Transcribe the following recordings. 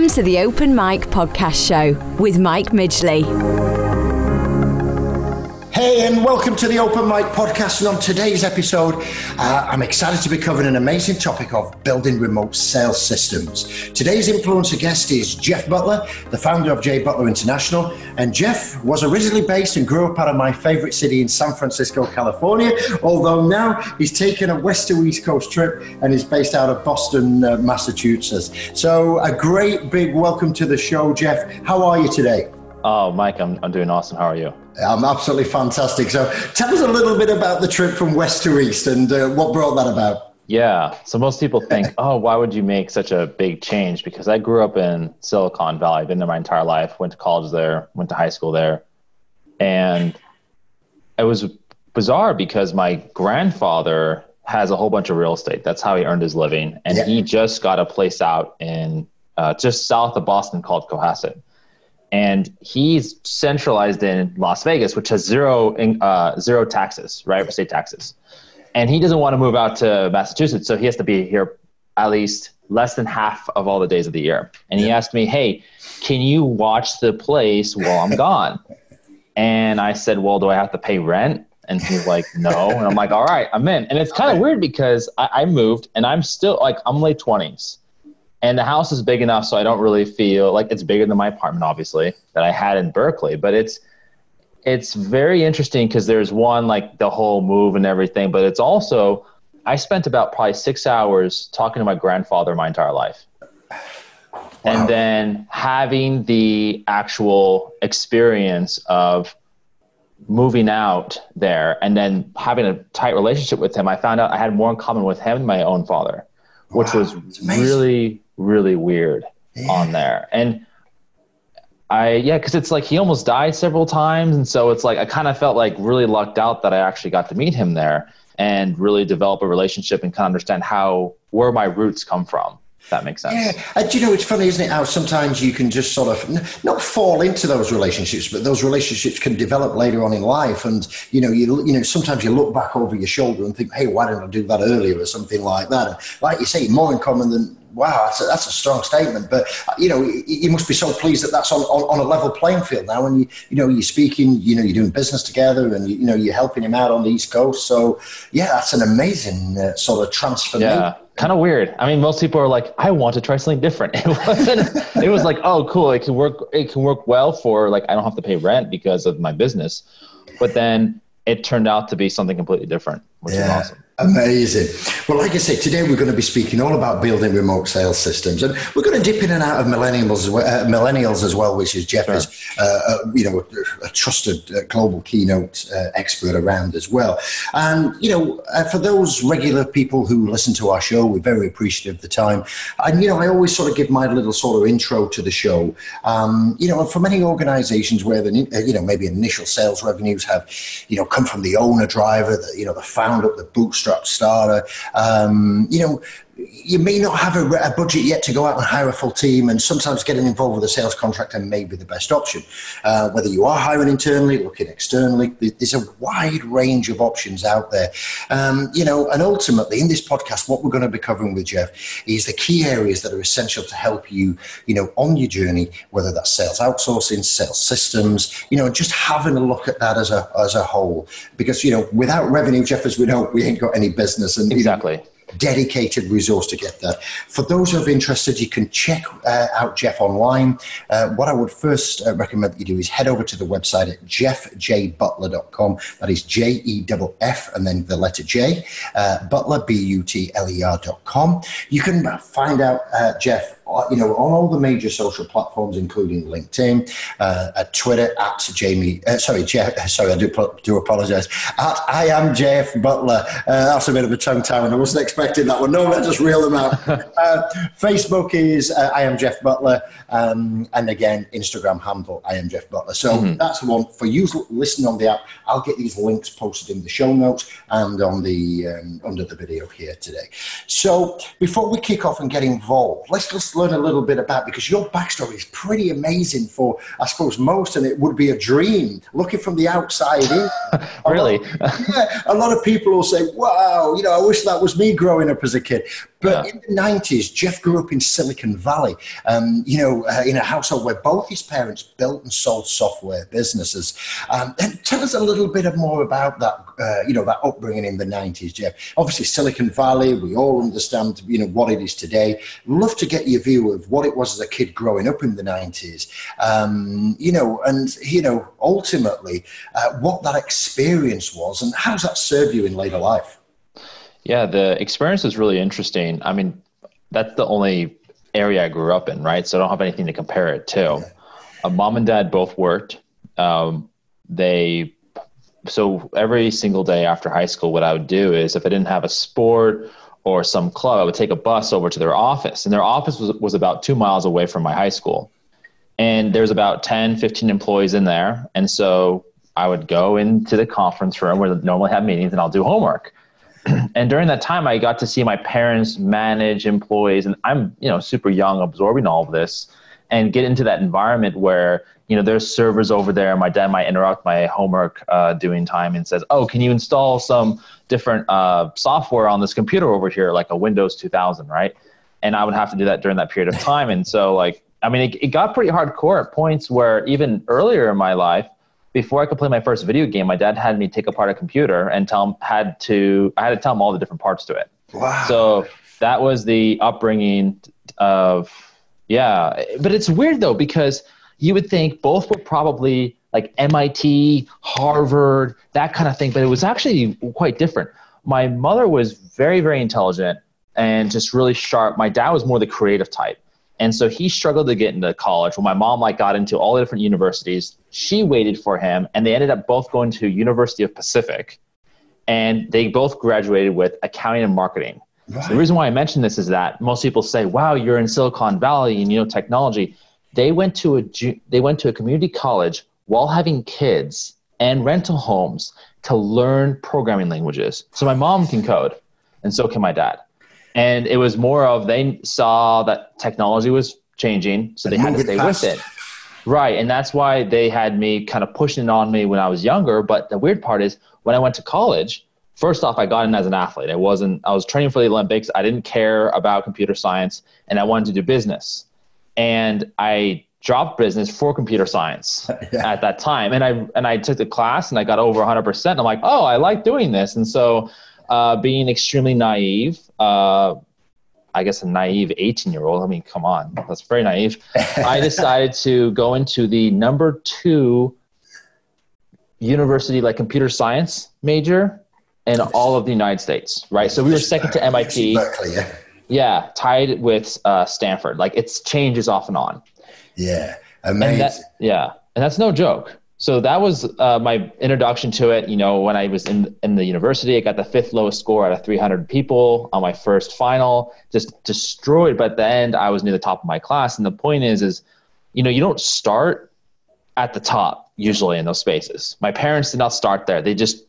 Welcome to the Open Mike Podcast Show with Mike Midgley. Hey, and welcome to the Open Mike Podcast. And on today's episode, uh, I'm excited to be covering an amazing topic of building remote sales systems. Today's influencer guest is Jeff Butler, the founder of J Butler International. And Jeff was originally based and grew up out of my favorite city in San Francisco, California, although now he's taken a west to east coast trip and is based out of Boston, uh, Massachusetts. So, a great big welcome to the show, Jeff. How are you today? Oh, Mike, I'm, I'm doing awesome. How are you? I'm absolutely fantastic. So tell us a little bit about the trip from west to east and uh, what brought that about. Yeah. So most people think, oh, why would you make such a big change? Because I grew up in Silicon Valley, I've been there my entire life, went to college there, went to high school there. And it was bizarre because my grandfather has a whole bunch of real estate. That's how he earned his living. And yeah. he just got a place out in uh, just south of Boston called Cohasset and he's centralized in Las Vegas, which has zero uh, zero taxes, right, for state taxes. And he doesn't want to move out to Massachusetts, so he has to be here at least less than half of all the days of the year. And he asked me, "Hey, can you watch the place while I'm gone?" And I said, "Well, do I have to pay rent?" And he's like, "No." And I'm like, "All right, I'm in." And it's kind of weird because I, I moved, and I'm still like I'm late twenties and the house is big enough so i don't really feel like it's bigger than my apartment obviously that i had in berkeley but it's it's very interesting because there's one like the whole move and everything but it's also i spent about probably six hours talking to my grandfather my entire life wow. and then having the actual experience of moving out there and then having a tight relationship with him i found out i had more in common with him than my own father which wow. was really really weird yeah. on there. And I yeah, because it's like he almost died several times, and so it's like I kind of felt like really lucked out that I actually got to meet him there and really develop a relationship and kind of understand how where my roots come from. that makes sense. Yeah, uh, and you know it's funny, isn't it? How sometimes you can just sort of not fall into those relationships, but those relationships can develop later on in life. And you know, you you know, sometimes you look back over your shoulder and think, "Hey, why didn't I do that earlier?" or something like that. And like you say, more in common than wow, that's a, that's a strong statement. But you know, you must be so pleased that that's on, on, on, a level playing field now. And you you know, you're speaking, you know, you're doing business together, and you, you know, you're helping him out on the East Coast. So yeah, that's an amazing uh, sort of transformation. Yeah. Kind of weird. I mean, most people are like, "I want to try something different." It wasn't. it was like, "Oh, cool! It can work. It can work well for like I don't have to pay rent because of my business." But then it turned out to be something completely different, which yeah. is awesome. Amazing. Well, like I say, today we're going to be speaking all about building remote sales systems, and we're going to dip in and out of millennials, uh, millennials as well, which is Jeff sure. is, uh, uh, you know, a, trusted uh, global keynote uh, expert around as well. And you know, uh, for those regular people who listen to our show, we're very appreciative of the time. And you know, I always sort of give my little sort of intro to the show. Um, you know, for many organisations where the you know maybe initial sales revenues have, you know, come from the owner driver, the you know the founder, the bootstrap starter. Um, you know, you may not have a, a, budget yet to go out and hire a full team, and sometimes getting involved with a sales contractor may be the best option. Uh, whether you are hiring internally, looking externally, there's a wide range of options out there. Um, you know, and ultimately, in this podcast, what we're going to be covering with Jeff is the key areas that are essential to help you, you know, on your journey, whether that's sales outsourcing, sales systems, you know, just having a look at that as a as a whole. Because you know, without revenue, Jeff, as we know, we ain't got any business. And exactly. You know, dedicated resource to get that. For those who are interested, you can check uh, out Jeff online. Uh, what I would first uh, recommend that you do is head over to the website at jeffjbutler.com. That is J E F F and then the letter J, uh, Butler, B U T L E R.com. You can find out uh, Jeff you know, on all the major social platforms, including LinkedIn, uh, at Twitter at Jamie. Uh, sorry, Jeff. Sorry, I do do apologise. At I am Jeff Butler. Uh, that's a bit of a tongue tie, and I wasn't expecting that one. No, I just reel them out. Uh, Facebook is uh, I am Jeff Butler, um, and again, Instagram handle I am Jeff Butler. So mm-hmm. that's the one for you listening on the app. I'll get these links posted in the show notes and on the um, under the video here today. So before we kick off and get involved, let's just learn a little bit about because your backstory is pretty amazing for, I suppose, most, and it would be a dream looking from the outside in. really? Lot, yeah, a lot of people will say, "Wow, you know, I wish that was me growing up as a kid." But Yeah. in the 90s, Jeff grew up in Silicon Valley, um, you know, uh, in a household where both his parents built and sold software businesses. Um, and tell us a little bit more about that, uh, you know, that upbringing in the 90s, Jeff. Obviously, Silicon Valley, we all understand, you know, what it is today. Love to get your view of what it was as a kid growing up in the 90s, um, you know, and, you know, ultimately, uh, what that experience was and how's that served you in later life? Yeah, the experience was really interesting. I mean, that's the only area I grew up in, right? So I don't have anything to compare it to. Uh, mom and dad both worked. Um, they so every single day after high school, what I would do is if I didn't have a sport or some club, I would take a bus over to their office, and their office was was about two miles away from my high school. And there's about 10, 15 employees in there, and so I would go into the conference room where they normally have meetings, and I'll do homework and during that time i got to see my parents manage employees and i'm you know super young absorbing all of this and get into that environment where you know there's servers over there. My dad might interrupt my homework uh, doing time and says oh can you install some different uh, software on this computer over here like a windows 2000 right? And i would have to do that during that period of time. And so like i mean it, it got pretty hardcore at points where even earlier in my life before I could play my first video game, my dad had me take apart a computer and tell him had to I had to tell him all the different parts to it. Wow. So that was the upbringing of yeah, but it's weird though because you would think both were probably like MIT, Harvard, that kind of thing, but it was actually quite different. My mother was very very intelligent and just really sharp. My dad was more the creative type. And so he struggled to get into college. When my mom like got into all the different universities, she waited for him, and they ended up both going to University of Pacific, and they both graduated with accounting and marketing. Right. So the reason why I mention this is that most people say, "Wow, you're in Silicon Valley and you know technology." They went to a they went to a community college while having kids and rental homes to learn programming languages. So my mom can code, and so can my dad. And it was more of they saw that technology was changing, so they had to stay fast. with it. Right. And that's why they had me kind of pushing it on me when I was younger. But the weird part is when I went to college, first off, I got in as an athlete. I wasn't, I was training for the Olympics. I didn't care about computer science and I wanted to do business. And I dropped business for computer science Yeah. at that time. And I, and I took the class and I got over 100%. I'm like, oh, I like doing this. And so uh, being extremely naive, uh, I guess a naive 18 year old. I mean, come on, that's very naive. I decided to go into the number two university, like computer science major in all of the United States, right? So we were second to MIT. Berkeley, yeah. Yeah, tied with uh, Stanford. Like it's changes off and on. Yeah. And Amazing. that, yeah, and that's no joke. So that was uh, my introduction to it. You know, when I was in in the university, I got the fifth lowest score out of 300 people on my first final, just destroyed. But at the end, I was near the top of my class. And the point is, is you know, you don't start at the top usually in those spaces. My parents did not start there. They just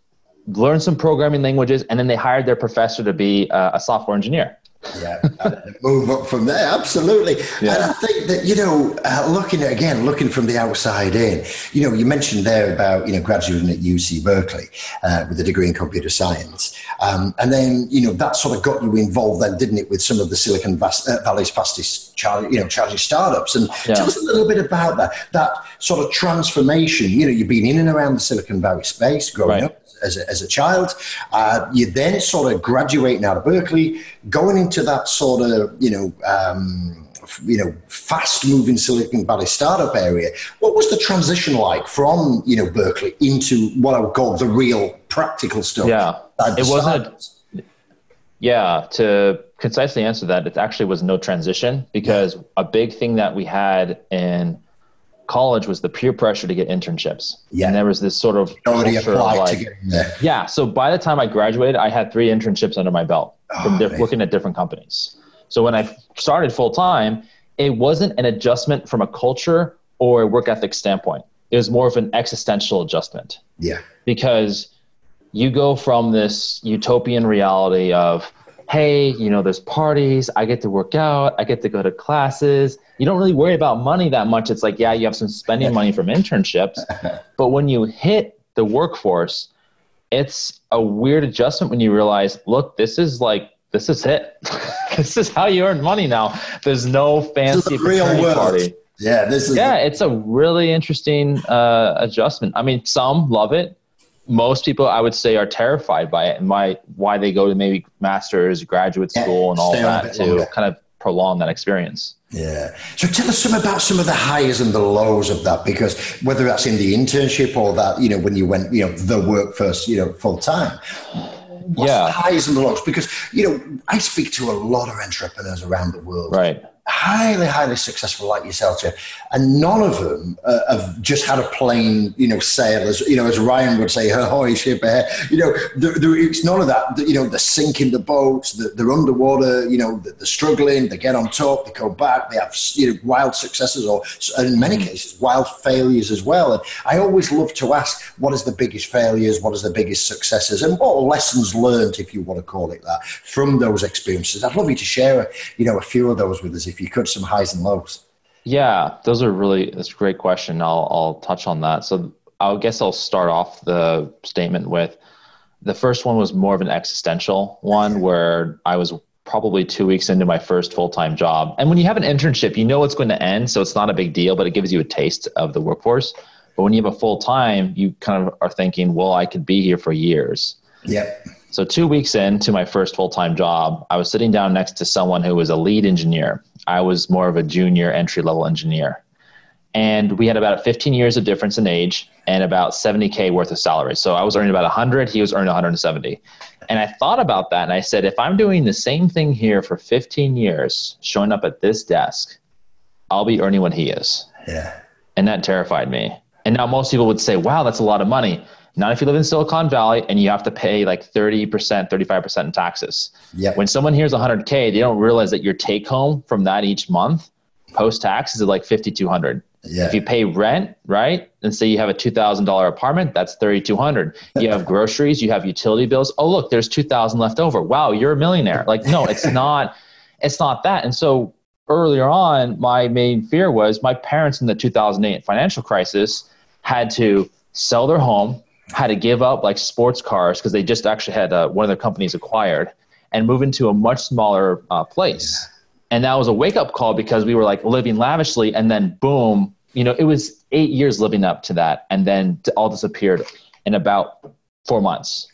learned some programming languages, and then they hired their professor to be uh, a software engineer. Yeah, move up from there. Absolutely. Yeah. And I think that, you know, uh, looking at, again, looking from the outside in, you know, you mentioned there about, you know, graduating at UC Berkeley uh, with a degree in computer science. Um, and then, you know, that sort of got you involved then, didn't it, with some of the Silicon uh, Valley's fastest, char- you know, charging startups. And Yeah. tell us a little bit about that, that sort of transformation. You know, you've been in and around the Silicon Valley space growing Right. up as a, as a child. Uh, you then sort of graduating out of Berkeley, going into that sort of, you know, um, you know, fast-moving Silicon Valley startup area. What was the transition like from, you know, Berkeley into what I would call the real practical stuff? Yeah. It wasn't-? Yeah, to concisely answer that, it actually was no transition because a big thing that we had in college was the peer pressure to get internships. Yeah. And there was this sort of of applied like- to get there. yeah. So by the time I graduated, I had three internships under my belt from Oh, diff- amazing. working at different companies. So when I started full time, it wasn't an adjustment from a culture or a work ethic standpoint. It was more of an existential adjustment Yeah. because you go from this utopian reality of hey you know there's parties i get to work out i get to go to classes you don't really worry about money that much it's like yeah you have some spending money from internships but when you hit the workforce it's a weird adjustment when you realize look this is like this is it. this is how you earn money now. There's no fancy real world. party. Yeah, this is yeah. it's a really interesting uh, adjustment. I mean, some love it. Most people, I would say, are terrified by it, and why why they go to maybe masters, graduate school, yeah, and all that to longer. kind of prolong that experience. Yeah. So tell us some about some of the highs and the lows of that, because whether that's in the internship or that, you know, when you went, you know, the work first, you know, full time. What's yeah. the highs and the lows? Because, you know, I speak to a lot of entrepreneurs around the world. Right highly, highly successful like yourself, Jeff, and none of them uh, have just had a plain, you know, sail as you know, as Ryan would say, "Ahoy, ship ahead." You know, there, there, it's none of that. You know, they're sinking the boats, they're, they're underwater. You know, they're, struggling. They get on top, they go back. They have you know wild successes, or in many mm. cases, wild failures as well. And I always love to ask, what is the biggest failures? What is the biggest successes? And what lessons learned, if you want to call it that, from those experiences? I'd love you to share, you know, a few of those with us if you could, some highs and lows. Yeah, those are really, that's a great question. I'll, I'll touch on that. So I guess I'll start off the statement with the first one was more of an existential one where I was probably two weeks into my first full time job. And when you have an internship, you know it's going to end, so it's not a big deal, but it gives you a taste of the workforce. But when you have a full time, you kind of are thinking, well, I could be here for years. Yep. So, two weeks into my first full time job, I was sitting down next to someone who was a lead engineer. I was more of a junior entry level engineer. And we had about 15 years of difference in age and about 70K worth of salary. So, I was earning about 100, he was earning 170. And I thought about that and I said, if I'm doing the same thing here for 15 years, showing up at this desk, I'll be earning what he is. Yeah. And that terrified me. And now most people would say, wow, that's a lot of money. Not if you live in Silicon Valley and you have to pay like 30%, 35% in taxes. Yep. When someone hears 100K, they don't realize that your take home from that each month post tax is like 5200 yeah. If you pay rent, right, and say you have a two thousand dollar apartment, that's thirty two hundred. You have groceries, you have utility bills. Oh, look, there's two thousand left over. Wow, you're a millionaire. Like, no, it's not. It's not that. And so earlier on, my main fear was my parents in the two thousand eight financial crisis had to sell their home, had to give up like sports cars because they just actually had uh, one of their companies acquired and move into a much smaller uh, place. And that was a wake up call because we were like living lavishly and then boom, you know, it was eight years living up to that and then all disappeared in about four months.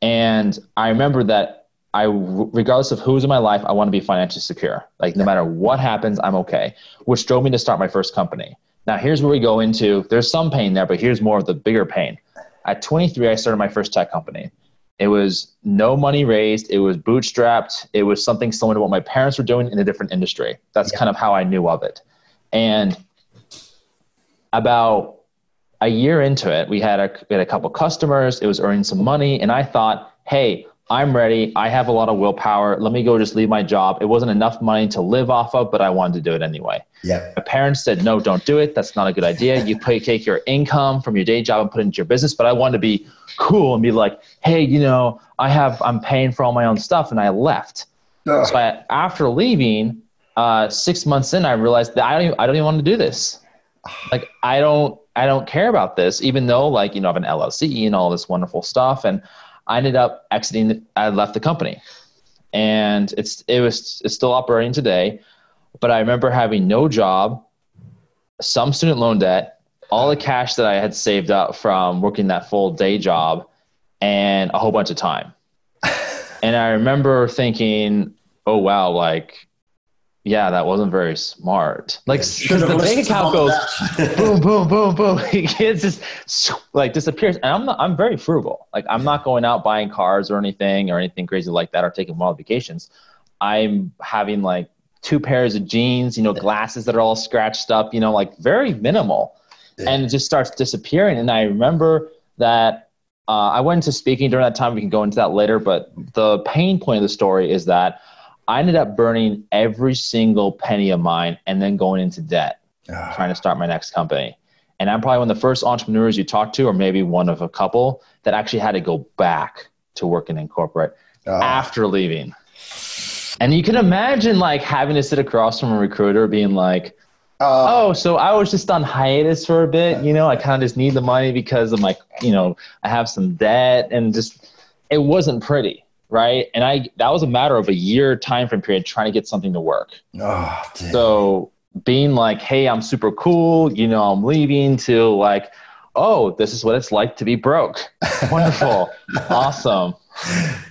And I remember that I, regardless of who's in my life, I want to be financially secure. Like no matter what happens, I'm okay, which drove me to start my first company. Now here's where we go into, there's some pain there, but here's more of the bigger pain at 23, I started my first tech company. It was no money raised. It was bootstrapped. It was something similar to what my parents were doing in a different industry. That's yeah. kind of how I knew of it. And about a year into it, we had a, we had a couple customers. It was earning some money, and I thought, hey, I'm ready. I have a lot of willpower. Let me go just leave my job. It wasn't enough money to live off of, but I wanted to do it anyway. Yeah. My parents said, no, don't do it. That's not a good idea. You pay, take your income from your day job and put it into your business. But I wanted to be cool and be like, hey, you know, I have, I'm paying for all my own stuff. And I left. Ugh. So I, after leaving, uh, six months in, I realized that I don't, even, I don't even want to do this. Like, I don't, I don't care about this, even though like, you know, I have an LLC and all this wonderful stuff. And I ended up exiting. I left the company, and it's it was it's still operating today. But I remember having no job, some student loan debt, all the cash that I had saved up from working that full day job, and a whole bunch of time. and I remember thinking, "Oh wow, like yeah, that wasn't very smart. Like, because the bank account goes boom, boom, boom, boom. it just like disappears. And I'm not, I'm very frugal. Like, I'm not going out buying cars or anything or anything crazy like that or taking wild vacations. I'm having like two pairs of jeans, you know, glasses that are all scratched up, you know, like very minimal. Yeah. And it just starts disappearing. And I remember that uh, I went into speaking during that time. We can go into that later. But the pain point of the story is that I ended up burning every single penny of mine and then going into debt ah. trying to start my next company. And I'm probably one of the first entrepreneurs you talk to, or maybe one of a couple that actually had to go back to working in corporate ah. after leaving. And you can imagine like having to sit across from a recruiter being like, uh, oh, so I was just on hiatus for a bit. You know, I kind of just need the money because of my, you know, I have some debt and just, it wasn't pretty right? And I that was a matter of a year time frame period trying to get something to work. Oh, so being like, hey, I'm super cool, you know, I'm leaving to like, oh, this is what it's like to be broke. Wonderful. awesome.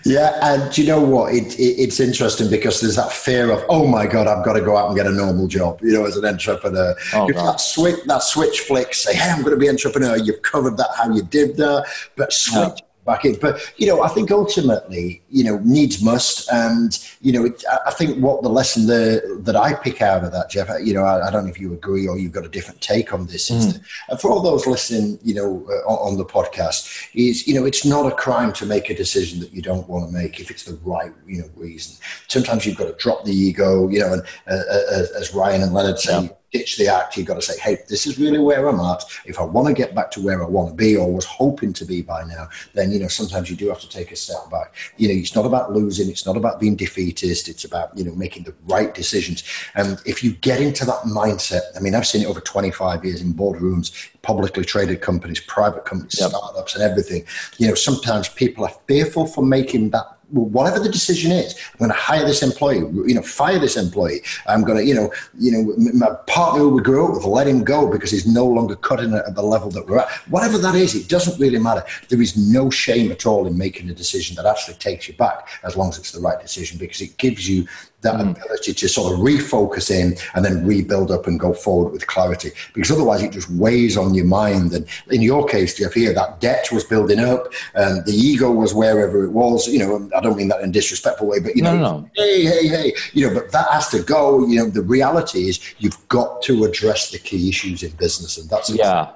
Yeah, and you know what? It, it, it's interesting because there's that fear of, oh my god, I've got to go out and get a normal job. You know, as an entrepreneur, oh, that switch, that switch flick, say, hey, I'm going to be an entrepreneur. You've covered that how you did that, but switch. Back in. But you know, I think ultimately, you know, needs must, and you know, it, I think what the lesson the, that I pick out of that, Jeff, you know, I, I, don't know if you agree or you've got a different take on this. Mm. Is that, and for all those listening, you know, uh, on, on the podcast, is you know, it's not a crime to make a decision that you don't want to make if it's the right, you know, reason. Sometimes you've got to drop the ego, you know, and uh, uh, as Ryan and Leonard say. Yeah ditch the act. You've got to say, hey, this is really where I'm at. If I want to get back to where I want to be or was hoping to be by now, then, you know, sometimes you do have to take a step back. You know, it's not about losing. It's not about being defeatist. It's about, you know, making the right decisions. And if you get into that mindset, I mean, I've seen it over 25 years in boardrooms, publicly traded companies, private companies, yep. startups and everything. You know, sometimes people are fearful for making that whatever the decision is, I'm going to hire this employee, you know, fire this employee. I'm going to, you know, you know, my partner who we grew up with, let him go because he's no longer cutting it at the level that we're at. Whatever that is, it doesn't really matter. There is no shame at all in making a decision that actually takes you back, as long as it's the right decision, because it gives you that mm. ability to sort of refocus in and then rebuild up and go forward with clarity. Because otherwise, it just weighs on your mind. And in your case, Jeff, here, that debt was building up, and the ego was wherever it was. You know, I don't mean that in a disrespectful way, but you know, no, no. hey, hey, hey, you know, but that has to go. You know, the reality is you've got to address the key issues in business, and that's yeah.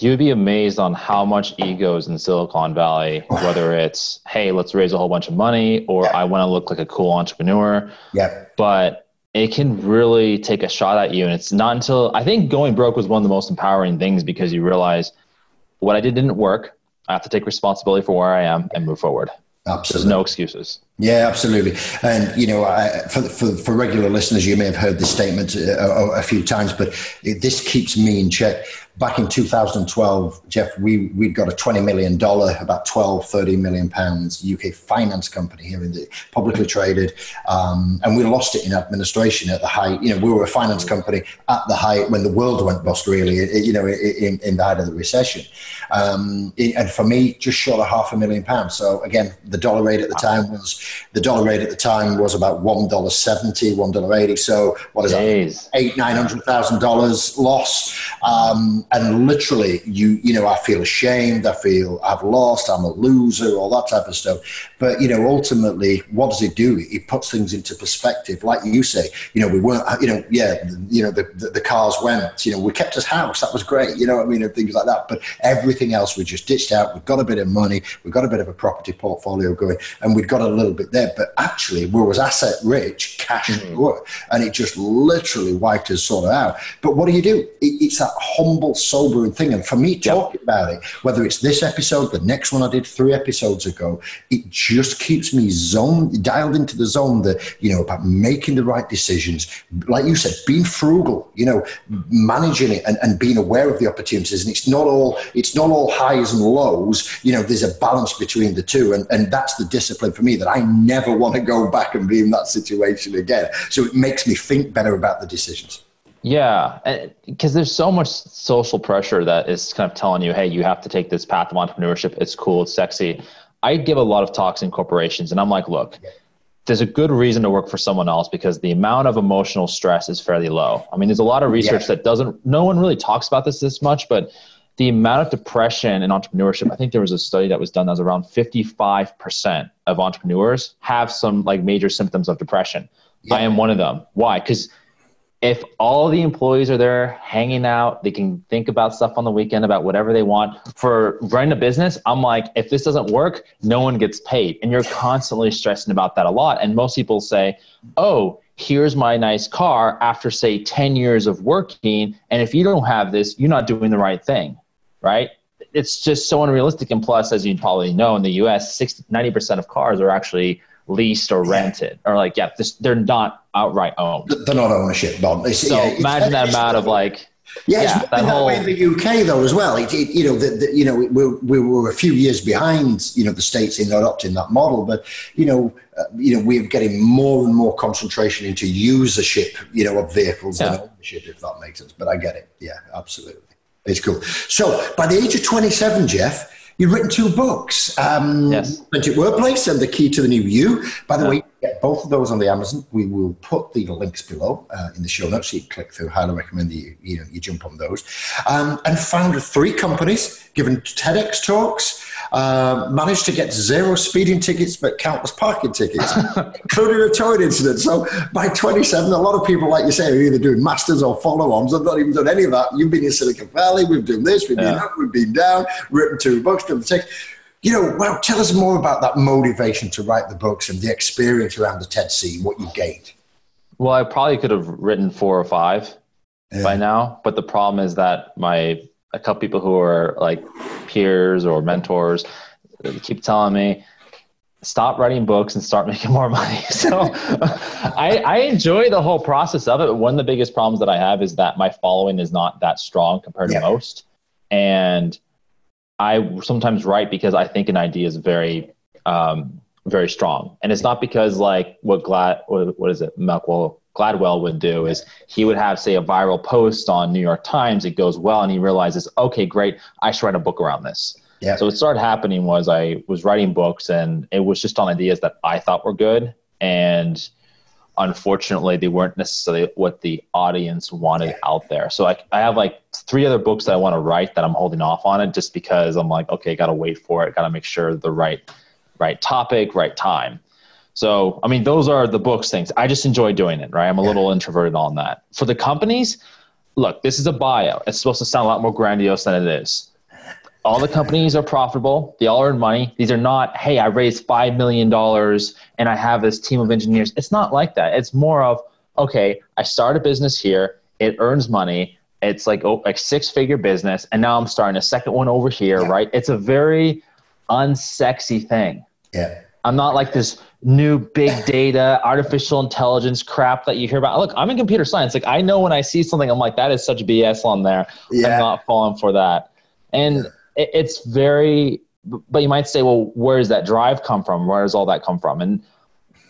You'd be amazed on how much egos in Silicon Valley, whether it's, hey, let's raise a whole bunch of money, or. I want to look like a cool entrepreneur. Yeah. But it can really take a shot at you. And it's not until I think going broke was one of the most empowering things because you realize what I did didn't work. I have to take responsibility for where I am and move forward. Absolutely. There's no excuses. Yeah, absolutely. And, you know, I, for, for, for regular listeners, you may have heard this statement a, uh, a, a few times, but it, this keeps me in check back in 2012, Jeff, we, we'd got a $20 million, about 12, 30 million pounds UK finance company here in the publicly traded. Um, and we lost it in administration at the height. You know, we were a finance company at the height when the world went bust, really, you know, in, in the height of the recession. Um, and for me, just short of half a million pounds. So again, the dollar rate at the time was, the dollar rate at the time was about $1.70, $1.80. So what is Jeez. that? Eight, $900,000 loss. Um, and literally you you know i feel ashamed i feel i've lost i'm a loser all that type of stuff. But you know ultimately what does it do? It puts things into perspective. Like you say you know we weren't you know yeah you know the, the, the cars went you know we kept his house that was great you know what i mean and things like that. But everything else we just ditched out we've got a bit of money we've got a bit of a property portfolio going and we've got a little bit there. But actually we was asset rich cash mm-hmm. poor and it just literally wiped us sort of out. But what do you do? It, it's that humble sobering thing. And for me, talking yep. about it, whether it's this episode, the next one I did three episodes ago, it just keeps me zoned, dialed into the zone that, you know, about making the right decisions. Like you said, being frugal, you know, managing it and, and being aware of the opportunities. And it's not all, it's not all highs and lows. You know, there's a balance between the two. And, and that's the discipline for me that I never want to go back and be in that situation again. So it makes me think better about the decisions. Yeah, because there's so much social pressure that is kind of telling you, hey, you have to take this path of entrepreneurship. It's cool, it's sexy. I give a lot of talks in corporations, and I'm like, look, there's a good reason to work for someone else because the amount of emotional stress is fairly low. I mean, there's a lot of research yeah. that doesn't, no one really talks about this this much, but the amount of depression in entrepreneurship, I think there was a study that was done that was around 55% of entrepreneurs have some like major symptoms of depression. Yeah. I am one of them. Why? Because if all the employees are there hanging out, they can think about stuff on the weekend about whatever they want. For running a business, I'm like, if this doesn't work, no one gets paid. And you're constantly stressing about that a lot. And most people say, oh, here's my nice car after, say, 10 years of working. And if you don't have this, you're not doing the right thing, right? It's just so unrealistic. And plus, as you probably know, in the US, 60, 90% of cars are actually leased or rented or like yeah this, they're not outright owned they're not ownership bond so yeah, imagine that amount of like Yeah, it's yeah, that, whole... way in the UK though as well. It, it, you know, the, the, you know, we, we were a few years behind, you know, the states in adopting that model, but you know, uh, you know, we're getting more and more concentration into usership, you know, of vehicles yeah. than ownership, if that makes sense. But I get it. Yeah, absolutely. It's cool. So by the age of 27, Jeff, You've written two books, um, yes. Authentic Workplace and The Key to the New You. By the yeah. way, get both of those on the Amazon. We will put the links below uh, in the show notes so you click through. Highly recommend that you, you, know, you jump on those. Um, and founded three companies, given TEDx talks, uh, managed to get zero speeding tickets but countless parking tickets, including a towing incident. So by 27, a lot of people, like you say, are either doing masters or follow-ons. I've not even done any of that. You've been in Silicon Valley. We've done this. We've yeah. been up. We've been down. Written two books. Done the tickets you know, well, tell us more about that motivation to write the books and the experience around the TED C, what you gained. Well, I probably could have written four or five yeah. by now, but the problem is that my a couple people who are like peers or mentors keep telling me stop writing books and start making more money. So I, I enjoy the whole process of it. But one of the biggest problems that I have is that my following is not that strong compared yeah. to most. And I sometimes write because I think an idea is very, um, very strong, and it's not because like what Glad, what, what is it, Malcolm Gladwell would do is he would have say a viral post on New York Times. It goes well, and he realizes, okay, great, I should write a book around this. Yeah. So what started happening was I was writing books, and it was just on ideas that I thought were good, and unfortunately they weren't necessarily what the audience wanted out there so like i have like three other books that i want to write that i'm holding off on it just because i'm like okay gotta wait for it gotta make sure the right right topic right time so i mean those are the books things i just enjoy doing it right i'm a yeah. little introverted on that for the companies look this is a bio it's supposed to sound a lot more grandiose than it is all the companies are profitable. They all earn money. These are not, hey, I raised $5 million and I have this team of engineers. It's not like that. It's more of, okay, I start a business here. It earns money. It's like, oh, like six figure business. And now I'm starting a second one over here, yeah. right? It's a very unsexy thing. Yeah. I'm not like this new big data, artificial intelligence crap that you hear about. Look, I'm in computer science. Like I know when I see something, I'm like, that is such BS on there. Yeah. I'm not falling for that. And it's very but you might say well where does that drive come from where does all that come from and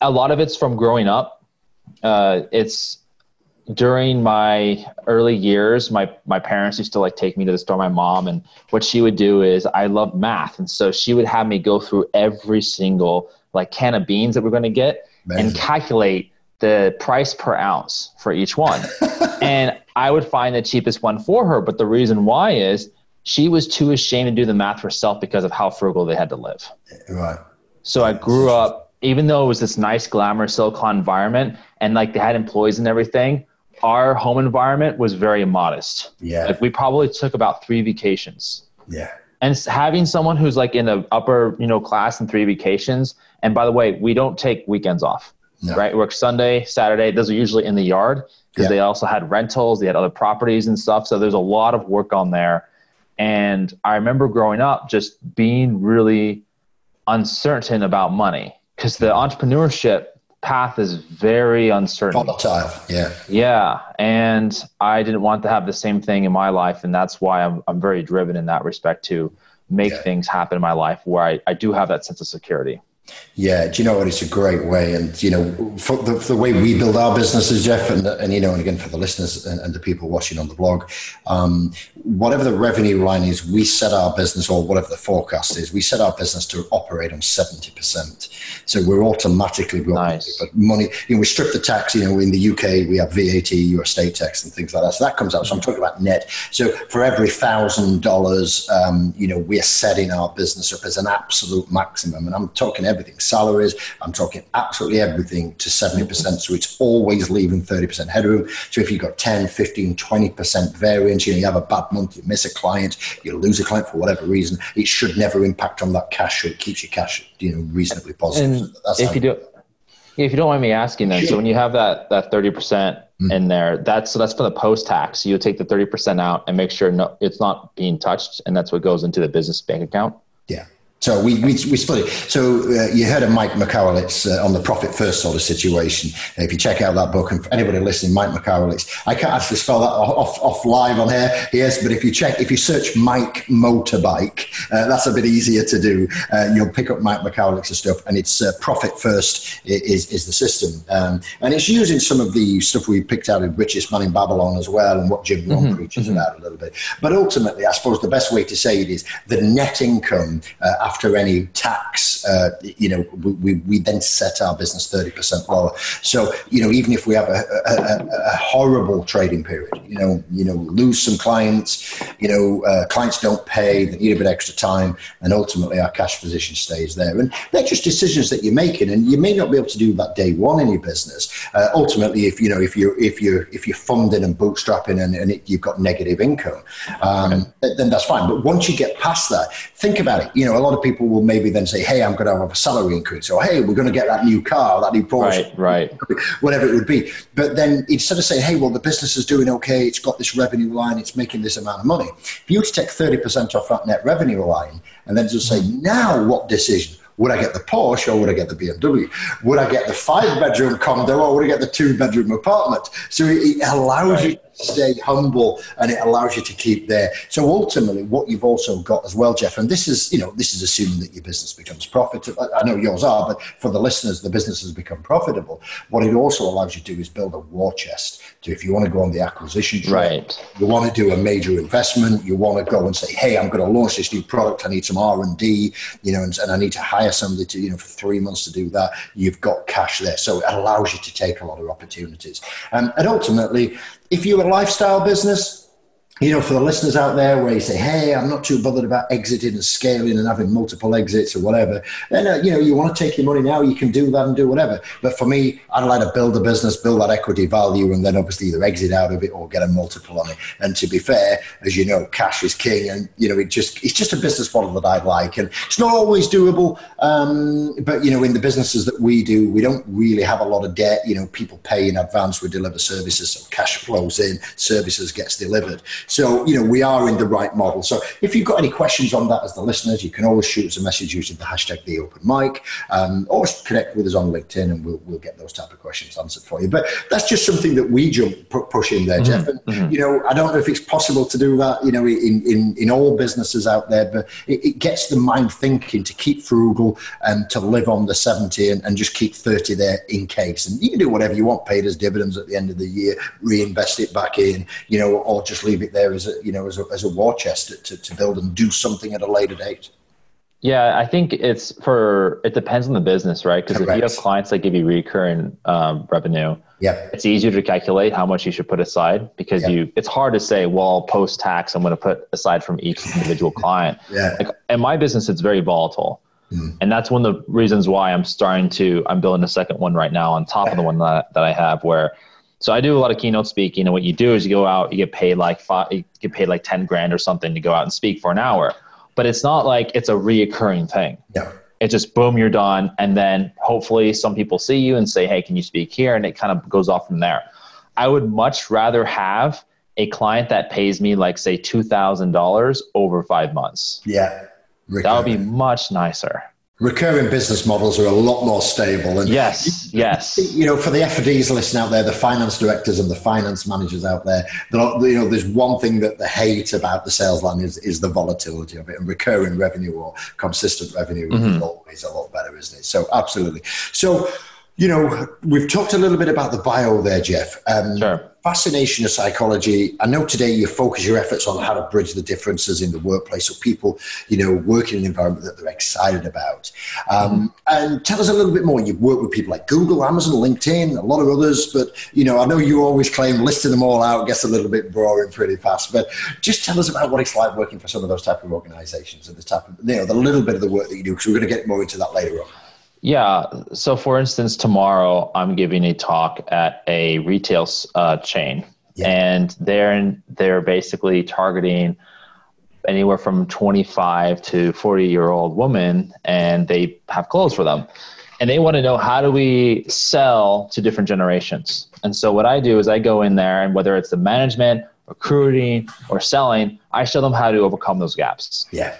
a lot of it's from growing up uh, it's during my early years my my parents used to like take me to the store my mom and what she would do is i loved math and so she would have me go through every single like can of beans that we're going to get Amazing. and calculate the price per ounce for each one and i would find the cheapest one for her but the reason why is she was too ashamed to do the math herself because of how frugal they had to live. Right. So I grew up, even though it was this nice, glamorous Silicon environment and like they had employees and everything, our home environment was very modest. Yeah. Like we probably took about three vacations. Yeah. And having someone who's like in the upper, you know, class and three vacations. And by the way, we don't take weekends off. No. Right? Work Sunday, Saturday. Those are usually in the yard because yeah. they also had rentals, they had other properties and stuff. So there's a lot of work on there and I remember growing up just being really uncertain about money because the mm-hmm. entrepreneurship path is very uncertain. Volatile, yeah. Yeah. And I didn't want to have the same thing in my life. And that's why I'm, I'm very driven in that respect to make yeah. things happen in my life where I, I do have that sense of security. Yeah, do you know what? It's a great way, and you know, for the, for the way we build our businesses, Jeff, and, and you know, and again for the listeners and, and the people watching on the blog, um, whatever the revenue line is, we set our business, or whatever the forecast is, we set our business to operate on seventy percent. So we're automatically nice. but money. You know, we strip the tax. You know, in the UK we have VAT, your estate tax, and things like that. So that comes out. So I'm talking about net. So for every thousand um, dollars, you know, we're setting our business up as an absolute maximum, and I'm talking everything salaries. I'm talking absolutely everything to 70%. So it's always leaving 30% headroom. So if you've got 10, 15, 20% variance, you know, you have a bad month, you miss a client, you lose a client for whatever reason, it should never impact on that cash. So it keeps your cash, you know, reasonably positive. And so if you do, if you don't mind me asking then, sure. so when you have that, that 30% mm-hmm. in there, that's, so that's for the post tax. You take the 30% out and make sure no, it's not being touched. And that's what goes into the business bank account. Yeah. So we, we, we split it. So uh, you heard of Mike Michalowicz uh, on the profit first sort of situation. if you check out that book, and for anybody listening, Mike Michalowicz, I can't actually spell that off, off live on here. Yes, but if you check, if you search Mike motorbike, uh, that's a bit easier to do. Uh, you'll pick up Mike Michalowicz's stuff, and it's uh, profit first is, is the system. Um, and it's using some of the stuff we picked out in Richest Man in Babylon as well, and what Jim Rohn mm-hmm, preaches mm-hmm. about a little bit. But ultimately, I suppose the best way to say it is the net income uh, after any tax, uh, you know, we, we then set our business 30% lower. So, you know, even if we have a, a, a horrible trading period, you know, you know, lose some clients, you know, uh, clients don't pay, they need a bit extra time, and ultimately our cash position stays there. And they're just decisions that you're making, and you may not be able to do that day one in your business. Uh, ultimately, if you know, if you're if you're if you're funding and bootstrapping and, and it, you've got negative income, um, then that's fine. But once you get past that, think about it. You know, a lot of people will maybe then say, "Hey, I'm going to have a salary increase," or "Hey, we're going to get that new car, that new Porsche, right, right, whatever it would be." But then instead of saying, "Hey, well, the business is doing okay, it's got this revenue line, it's making this amount of money," if you were to take thirty percent off that net revenue line and then just say, mm-hmm. "Now, what decision?" Would I get the Porsche or would I get the BMW? Would I get the five bedroom condo or would I get the two bedroom apartment? So it allows right. you stay humble and it allows you to keep there. So ultimately, what you've also got as well, Jeff, and this is, you know, this is assuming that your business becomes profitable. I know yours are, but for the listeners, the business has become profitable. What it also allows you to do is build a war chest. To if you want to go on the acquisition trail, right. you want to do a major investment, you want to go and say, hey, I'm going to launch this new product. I need some R and D, you know, and, and I need to hire somebody to, you know, for three months to do that. You've got cash there, so it allows you to take a lot of opportunities. Um, and ultimately, if you're a lifestyle business, you know, for the listeners out there where you say, hey, I'm not too bothered about exiting and scaling and having multiple exits or whatever, then, uh, you know, you want to take your money now, you can do that and do whatever. But for me, I'd like to build a business, build that equity value, and then obviously either exit out of it or get a multiple on it. And to be fair, as you know, cash is king. And, you know, it just it's just a business model that I like. And it's not always doable. Um, but, you know, in the businesses that we do, we don't really have a lot of debt. You know, people pay in advance, we deliver services, so cash flows in, services gets delivered. So, you know, we are in the right model. So if you've got any questions on that as the listeners, you can always shoot us a message using the hashtag the open mike um, or connect with us on LinkedIn and we'll, we'll get those type of questions answered for you. But that's just something that we jump push in there, mm-hmm. Jeff. And, mm-hmm. you know, I don't know if it's possible to do that, you know, in, in, in all businesses out there, but it, it gets the mind thinking to keep frugal and to live on the 70 and, and just keep 30 there in case. And you can do whatever you want, pay it as dividends at the end of the year, reinvest it back in, you know, or just leave it there as a you know as a, as a war chest to, to build and do something at a later date. Yeah, I think it's for it depends on the business, right? Because if you have clients that give you recurring um, revenue, yeah, it's easier to calculate how much you should put aside because yep. you. It's hard to say, well, post tax, I'm going to put aside from each individual client. yeah, like, in my business, it's very volatile. Mm. And that's one of the reasons why I'm starting to, I'm building a second one right now on top of the one that, that I have where so I do a lot of keynote speaking, and what you do is you go out, you get paid like five, you get paid like ten grand or something to go out and speak for an hour. But it's not like it's a reoccurring thing. Yeah. It's just boom, you're done, and then hopefully some people see you and say, "Hey, can you speak here?" And it kind of goes off from there. I would much rather have a client that pays me like say two thousand dollars over five months. Yeah. That would be much nicer recurring business models are a lot more stable. And yes, yes. You know, for the FDs listening out there, the finance directors and the finance managers out there, you know, there's one thing that they hate about the sales line is, is the volatility of it. And recurring revenue or consistent revenue mm-hmm. is always a lot better, isn't it? So absolutely. So, you know, we've talked a little bit about the bio there, Jeff. Um, sure fascination of psychology. I know today you focus your efforts on how to bridge the differences in the workplace so people, you know, work in an environment that they're excited about. Um. And tell us a little bit more. You've worked with people like Google, Amazon, LinkedIn, a lot of others, but, you know, I know you always claim listing them all out gets a little bit boring pretty fast, but just tell us about what it's like working for some of those type of organizations and the type of, you know, the little bit of the work that you do, because we're going to get more into that later on. Yeah. So, for instance, tomorrow I'm giving a talk at a retail uh, chain, yeah. and they're they're basically targeting anywhere from 25 to 40 year old women, and they have clothes for them, and they want to know how do we sell to different generations. And so, what I do is I go in there, and whether it's the management, recruiting, or selling, I show them how to overcome those gaps. Yeah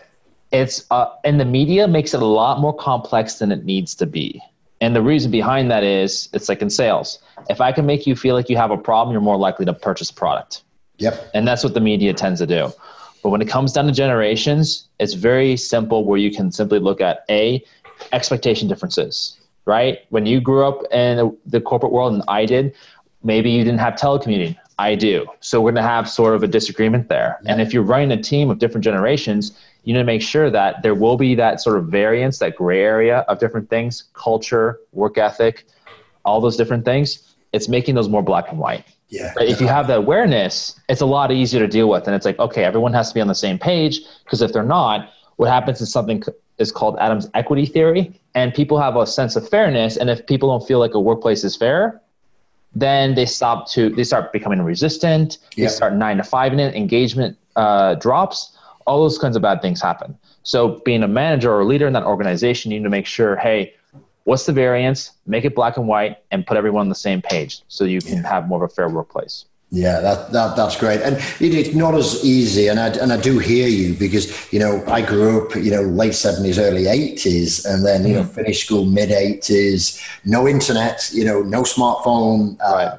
it's uh, and the media makes it a lot more complex than it needs to be. And the reason behind that is it's like in sales. If I can make you feel like you have a problem, you're more likely to purchase a product. Yep. And that's what the media tends to do. But when it comes down to generations, it's very simple where you can simply look at A, expectation differences, right? When you grew up in the corporate world and I did, maybe you didn't have telecommuting. I do. So we're going to have sort of a disagreement there. And if you're running a team of different generations, you need to make sure that there will be that sort of variance, that gray area of different things, culture, work ethic, all those different things. It's making those more black and white. Yeah. But if you have that awareness, it's a lot easier to deal with. And it's like, okay, everyone has to be on the same page because if they're not, what happens is something is called Adams equity theory. And people have a sense of fairness. And if people don't feel like a workplace is fair, then they stop to they start becoming resistant. Yeah. They start nine to five in it. Engagement uh, drops. All those kinds of bad things happen. So being a manager or a leader in that organization, you need to make sure, hey, what's the variance? Make it black and white, and put everyone on the same page so you can have more of a fair workplace. Yeah, that, that that's great, and it, it's not as easy. And I and I do hear you because you know I grew up, you know, late seventies, early eighties, and then you know finished school mid eighties. No internet, you know, no smartphone. Uh,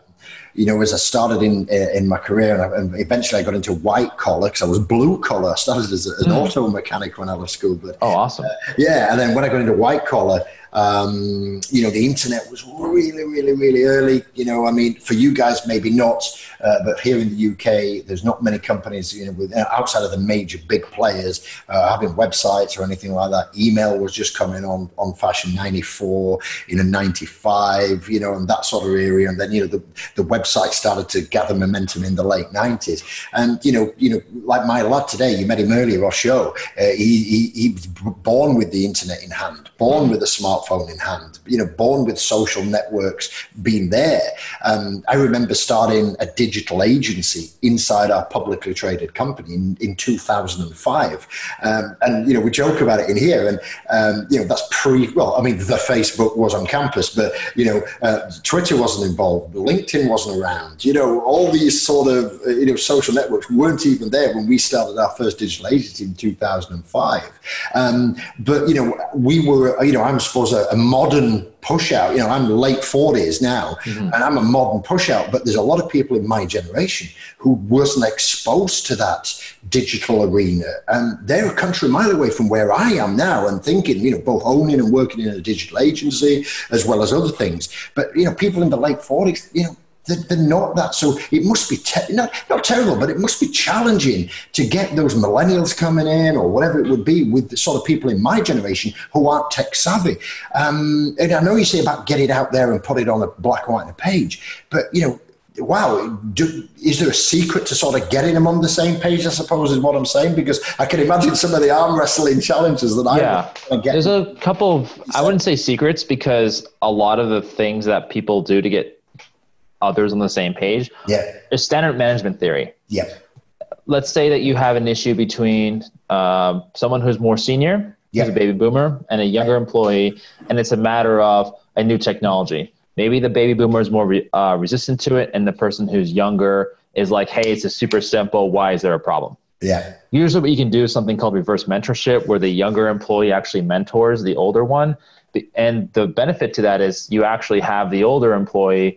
you know, as I started in eh, in my career, and, I, and eventually I got into white collar because I was blue collar. I started as an hmm. auto mechanic when I left school, but Oh, awesome. Eh, yeah, and then when I got into white collar, um, you know, the internet was really, really, really early. You know, I mean, for you guys, maybe not, uh, but here in the UK, there's not many companies, you know, with, uh, outside of the major big players uh, having websites or anything like that. Email was just coming on on fashion 94, you know, 95, you know, and that sort of area. And then, you know, the, the website started to gather momentum in the late 90s. And, you know, you know, like my lad today, you met him earlier, Osho, uh, he, he, he was born with the internet in hand, born with a smartphone in hand, you know, born with social networks being there. Um, I remember starting a digital agency inside our publicly traded company in, in 2005. Um, and, you know, we joke about it in here. And, um, you know, that's pre, well, I mean, the Facebook was on campus, but, you know, uh, Twitter wasn't involved, LinkedIn wasn't around. You know, all these sort of, uh, you know, social networks weren't even there when we started our first digital agency in 2005. Um, but, you know, we were, you know, I'm supposed a, a modern push out. You know, I'm late 40s now mm-hmm. and I'm a modern push out, but there's a lot of people in my generation who wasn't exposed to that digital arena. And they're a country mile away from where I am now and thinking, you know, both owning and working in a digital agency as well as other things. But, you know, people in the late 40s, you know, they're, they're not that. So it must be te- not not terrible, but it must be challenging to get those millennials coming in or whatever it would be with the sort of people in my generation who aren't tech savvy. Um, and I know you say about get it out there and put it on a black and white on a page, but you know. Wow, do, is there a secret to sort of getting them on the same page? I suppose is what I'm saying because I can imagine some of the arm wrestling challenges that I Yeah. Get. There's a couple of, I wouldn't say secrets because a lot of the things that people do to get others on the same page yeah, is standard management theory. yeah, let's say that you have an issue between um, someone who's more senior, Yeah. who's a baby boomer, and a younger employee, and it's a matter of a new technology. Maybe the baby boomer is more re- uh, resistant to it, and the person who's younger is like, "Hey, it's a super simple. Why is there a problem?" yeah, Usually, what you can do is something called reverse mentorship, where the younger employee actually mentors the older one. And the benefit to that is you actually have the older employee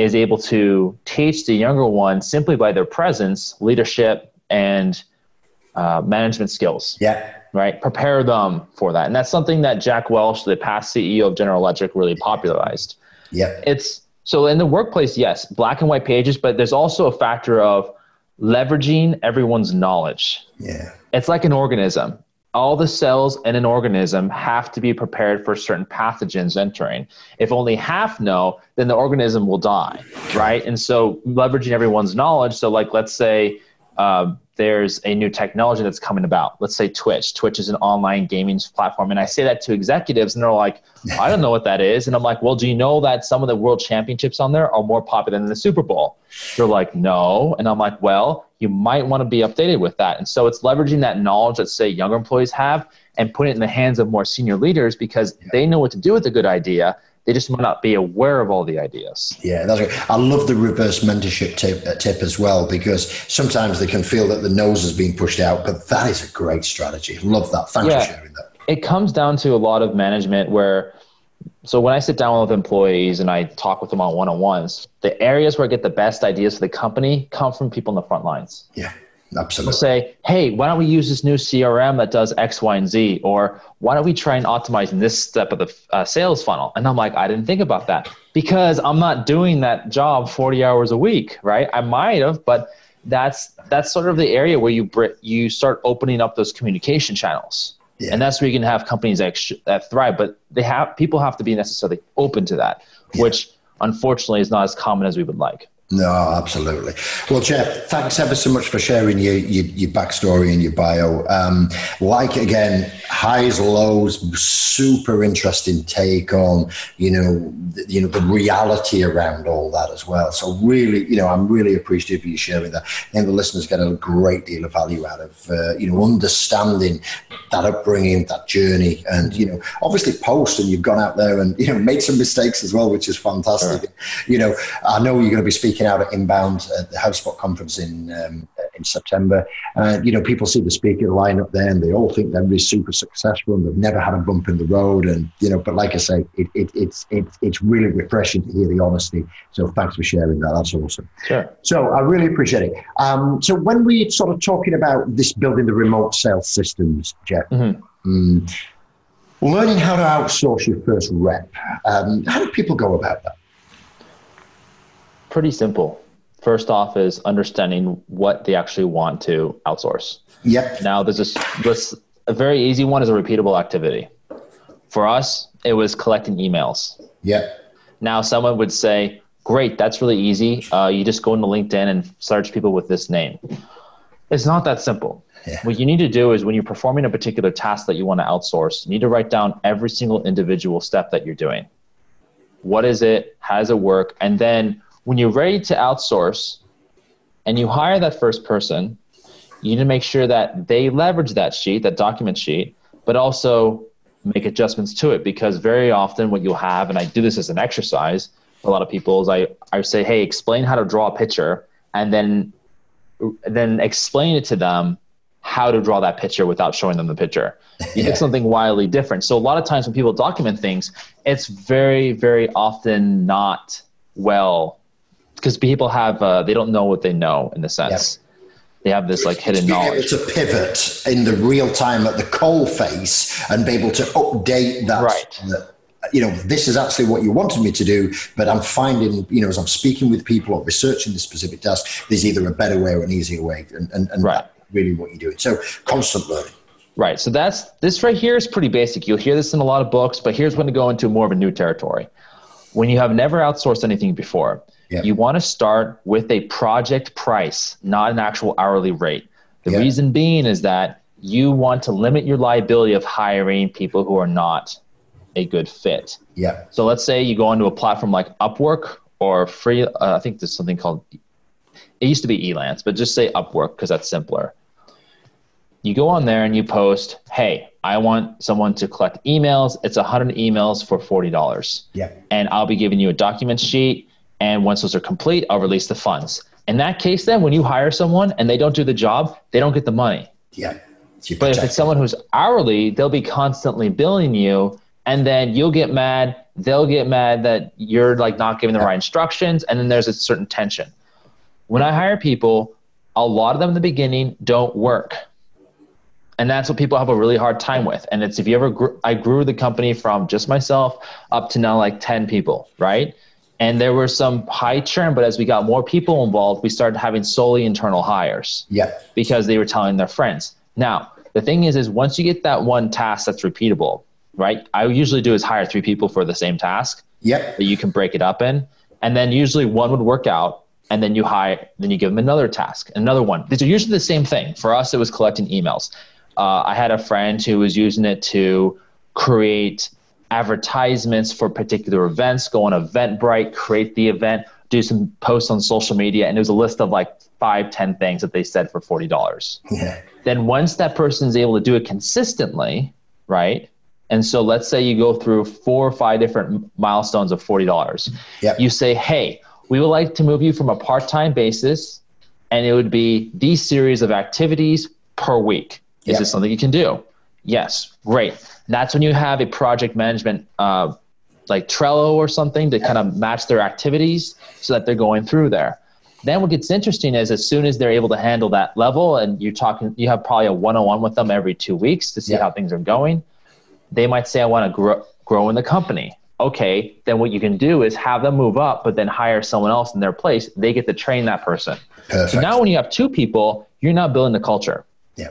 is able to teach the younger one simply by their presence, leadership, and uh, management skills, yeah, right? Prepare them for that. And that's something that Jack Welch, the past CEO of General Electric, really popularized. Yeah, it's so in the workplace yes black and white pages but there's also a factor of leveraging everyone's knowledge. Yeah, it's like an organism all the cells in an organism have to be prepared for certain pathogens entering if only half know then the organism will die right and so leveraging everyone's knowledge so like let's say uh, there's a new technology that's coming about. Let's say Twitch. Twitch is an online gaming platform. And I say that to executives, and they're like, I don't know what that is. And I'm like, well, do you know that some of the world championships on there are more popular than the Super Bowl? They're like, no. And I'm like, well, you might want to be updated with that. And so it's leveraging that knowledge that, say, younger employees have and putting it in the hands of more senior leaders because they know what to do with a good idea They just might not be aware of all the ideas. Yeah, that's right. I love the reverse mentorship tip, uh, tip as well because sometimes they can feel that the nose is being pushed out, but that is a great strategy. Love that. Thanks yeah, for sharing that. It comes down to a lot of management where so when I sit down with employees and I talk with them on one-on-ones, the areas where I get the best ideas for the company come from people in the front lines. Yeah, absolutely. We'll say, hey, why don't we use this new CRM that does X, Y, and Z? Or why don't we try and optimize in this step of the uh, sales funnel? And I'm like, I didn't think about that because I'm not doing that job 40 hours a week, right? I might have, but that's that's sort of the area where you you start opening up those communication channels yeah. And that's where you can have companies that, sh- that thrive, but they have people have to be necessarily open to that, yeah. which unfortunately is not as common as we would like. No, absolutely. Well, Jeff, thanks ever so much for sharing your your, your backstory and your bio. Um, like again, highs, lows, super interesting take on you know the, you know the reality around all that as well. So really, you know, I'm really appreciative of you sharing that. I think the listeners get a great deal of value out of uh, you know understanding that upbringing, that journey, and you know, obviously post and you've gone out there and you know made some mistakes as well, which is fantastic. Sure. You know, I know you're going to be speaking speaking out at Inbound at the HubSpot conference in um, in September. Uh, you know, people see the speaker line up there and they all think they're really super successful and they've never had a bump in the road. And you know, but like I say, it, it, it's it, it's really refreshing to hear the honesty. So thanks for sharing that. That's awesome. Sure. So I really appreciate it. Um, so when we sort of talking about this building the remote sales systems, Jeff. Mm-hmm. Um, learning how to outsource your first rep. Um, how do people go about that? Pretty simple. First off is understanding what they actually want to outsource. Yep. Now there's this, this a very easy one is a repeatable activity. For us, it was collecting emails. Yep. Now someone would say, "Great, that's really easy. Uh, you just go into LinkedIn and search people with this name." It's not that simple. Yeah. What you need to do is when you're performing a particular task that you want to outsource, you need to write down every single individual step that you're doing. What is it? How does it work? And then when you're ready to outsource and you hire that first person, you need to make sure that they leverage that sheet, that document sheet, but also make adjustments to it because very often what you'll have, and I do this as an exercise for a lot of people, is I, I say, hey, explain how to draw a picture and then then explain it to them how to draw that picture without showing them the picture. You yeah. get something wildly different. So a lot of times when people document things, it's very, very often not well because people have uh, they don't know what they know in the sense yep. they have this like hidden being knowledge. Able to pivot in the real time at the coal face and be able to update that. Right. That, you know, this is actually what you wanted me to do, but I'm finding, you know, as I'm speaking with people or researching this specific task, there's either a better way or an easier way, and, and, and right. really what you're doing. So constant learning. Right. So that's this right here is pretty basic. You'll hear this in a lot of books, but here's when to go into more of a new territory. When you have never outsourced anything before, Yep. You want to start with a project price, not an actual hourly rate. The yep. reason being is that you want to limit your liability of hiring people who are not a good fit. Yeah. So let's say you go onto a platform like Upwork or free. Uh, I think there's something called. It used to be Elance, but just say Upwork because that's simpler. You go on there and you post, "Hey, I want someone to collect emails. It's 100 emails for $40. Yeah. And I'll be giving you a document sheet and once those are complete, I'll release the funds. In that case, then when you hire someone and they don't do the job, they don't get the money. Yeah. But if it's someone who's hourly, they'll be constantly billing you, and then you'll get mad. They'll get mad that you're like not giving the right instructions, and then there's a certain tension. When I hire people, a lot of them in the beginning don't work, and that's what people have a really hard time with. And it's if you ever, grew, I grew the company from just myself up to now like ten people, right? And there were some high churn but as we got more people involved we started having solely internal hires. Yeah. Because they were telling their friends. Now the thing is is once you get that one task that's repeatable right? I usually do is hire three people for the same task yep that you can break it up in. And then usually one would work out and then you hire then you give them another task another one. These are usually the same thing. For us it was collecting emails. Uh, i had a friend who was using it to create advertisements for particular events, go on Eventbrite, create the event, do some posts on social media, and it was a list of like five, ten things that they said for forty dollars. Yeah. Then once that person is able to do it consistently, right? And so let's say you go through four or five different milestones of $40. Yep. You say, hey, we would like to move you from a part time basis, and it would be these series of activities per week. Is Yep. this something you can do? Yes, great. That's when you have a project management, uh, like Trello or something, to kind of match their activities so that they're going through there. Then what gets interesting is as soon as they're able to handle that level, and you're talking, you have probably a one-on-one with them every two weeks to see Yeah. how things are going. They might say, "I want to grow, grow in the company." Okay, then what you can do is have them move up, but then hire someone else in their place. They get to train that person. Perfect. So now, when you have two people, you're not building the culture. yeah.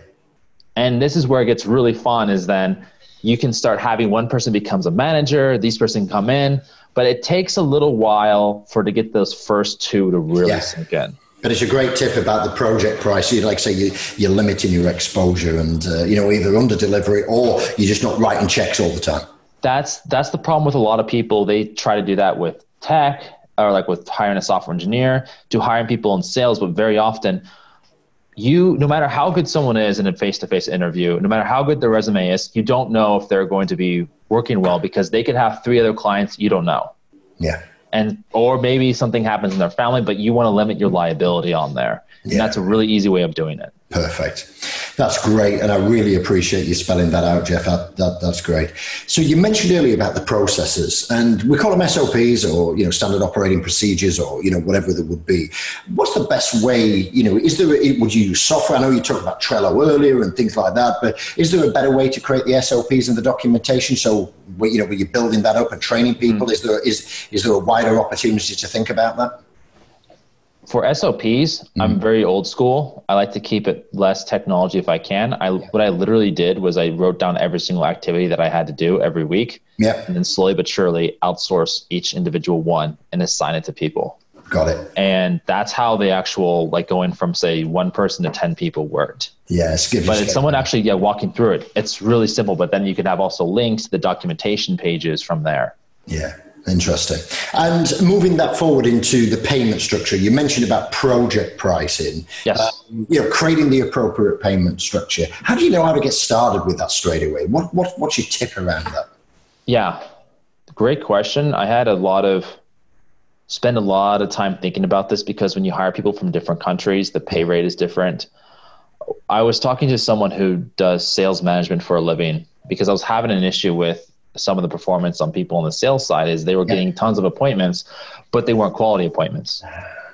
And this is where it gets really fun is then you can start having one person becomes a manager, these person come in, but it takes a little while for to get those first two to really Yeah. sink in. But it's a great tip about the project price. You like say you, you're limiting your exposure, and uh, you know either under delivery or you're just not writing checks all the time. That's that's the problem with a lot of people. They try to do that with tech or like with hiring a software engineer, to hiring people in sales, but very often you no matter how good someone is in a face-to-face interview, no matter how good their resume is, you don't know if they're going to be working well because they could have three other clients you don't know. Yeah. and or maybe something happens in their family but you want to limit your liability on there and Yeah. that's a really easy way of doing it Perfect. That's great. And I really appreciate you spelling that out, Jeff. That, that, that's great. So you mentioned earlier about the processes and we call them SOPs or, you know, standard operating procedures or, you know, whatever that would be. What's the best way, you know, is there, would you use software? I know you talked about Trello earlier and things like that, but is there a better way to create the SOPs and the documentation? So, you know, when you're building that up and training people, hmm. is there, is, is there a wider opportunity to think about that? For sops i'm mm-hmm. very old school. I like to keep it less technology if i can. I what i literally did was i wrote down every single activity that i had to do every week Yeah. and then slowly but surely outsource each individual one and assign it to people. Got it. and that's how the actual like going from say one person to 10 people worked. Yes. Give but it's someone actually yeah walking through it it's really simple but then you can have also links to the documentation pages from there. Yeah, interesting. And moving that forward into the payment structure, you mentioned about project pricing. Yes. Um, you know, creating the appropriate payment structure. How do you know how to get started with that straight away? What, what what's your tip around that? Yeah, great question. I had a lot of spend a lot of time thinking about this because when you hire people from different countries, the pay rate is different. I was talking to someone who does sales management for a living because I was having an issue with some of the performance on people on the sales side is they were getting tons of appointments, but they weren't quality appointments.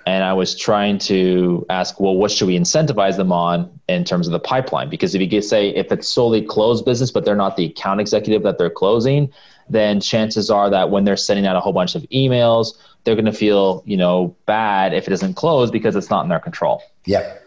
And I was trying to ask, well, what should we incentivize them on in terms of the pipeline? Because if you get say if it's solely closed business, but they're not the account executive that they're closing, then chances are that when they're sending out a whole bunch of emails, they're going to feel you know bad if it doesn't close because it's not in their control. Yeah,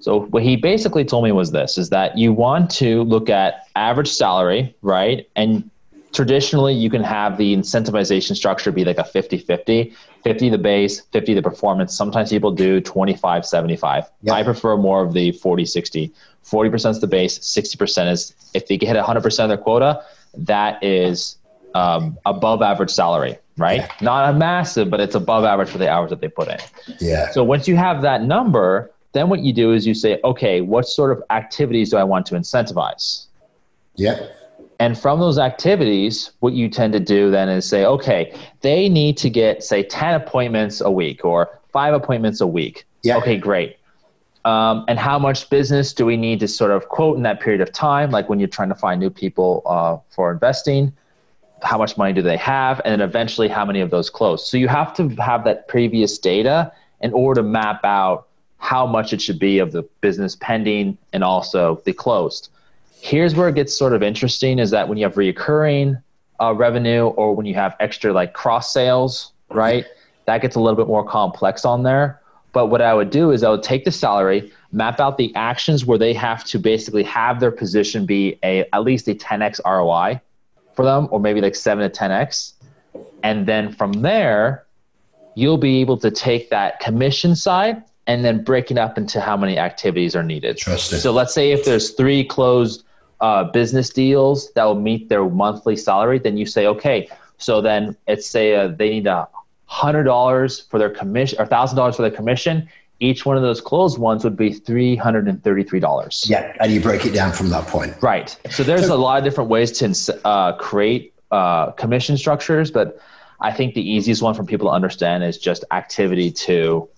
So what he basically told me was this is that you want to look at average salary, right? And traditionally you can have the incentivization structure be like a 50-50, 50 the base, 50 the performance. Sometimes people do 25 75. Yeah. I prefer more of the 40 60. 40% is the base, 60% is if they hit 100% of their quota, that is um, above average salary, right? Not a massive, but it's above average for the hours that they put in. yeah, So once you have that number, then what you do is you say, okay, what sort of activities do I want to incentivize? yeah, And from those activities, what you tend to do then is say, okay, they need to get, say, 10 appointments a week or five appointments a week. Yeah. Okay, great. Um, and how much business do we need to sort of quote in that period of time? Like when you're trying to find new people uh, for investing, how much money do they have? And then eventually, how many of those close? So you have to have that previous data in order to map out how much it should be of the business pending and also the closed. Here's where it gets sort of interesting is that when you have reoccurring uh, revenue or when you have extra like cross sales, right? That gets a little bit more complex on there. But what I would do is I would take the salary, map out the actions where they have to basically have their position be a at least a 10x ROI for them, or maybe like seven to 10x. And then from there, you'll be able to take that commission side and then break it up into how many activities are needed. So let's say if there's three closed uh, business deals that will meet their monthly salary, then you say, okay, so then it's say uh, they need a hundred dollars for their commission or thousand dollars for their commission. each one of those closed ones would be $333. Yeah, and you break it down from that point. Right. So there's a lot of different ways to uh, create uh, commission structures, but I think the easiest one for people to understand is just activity to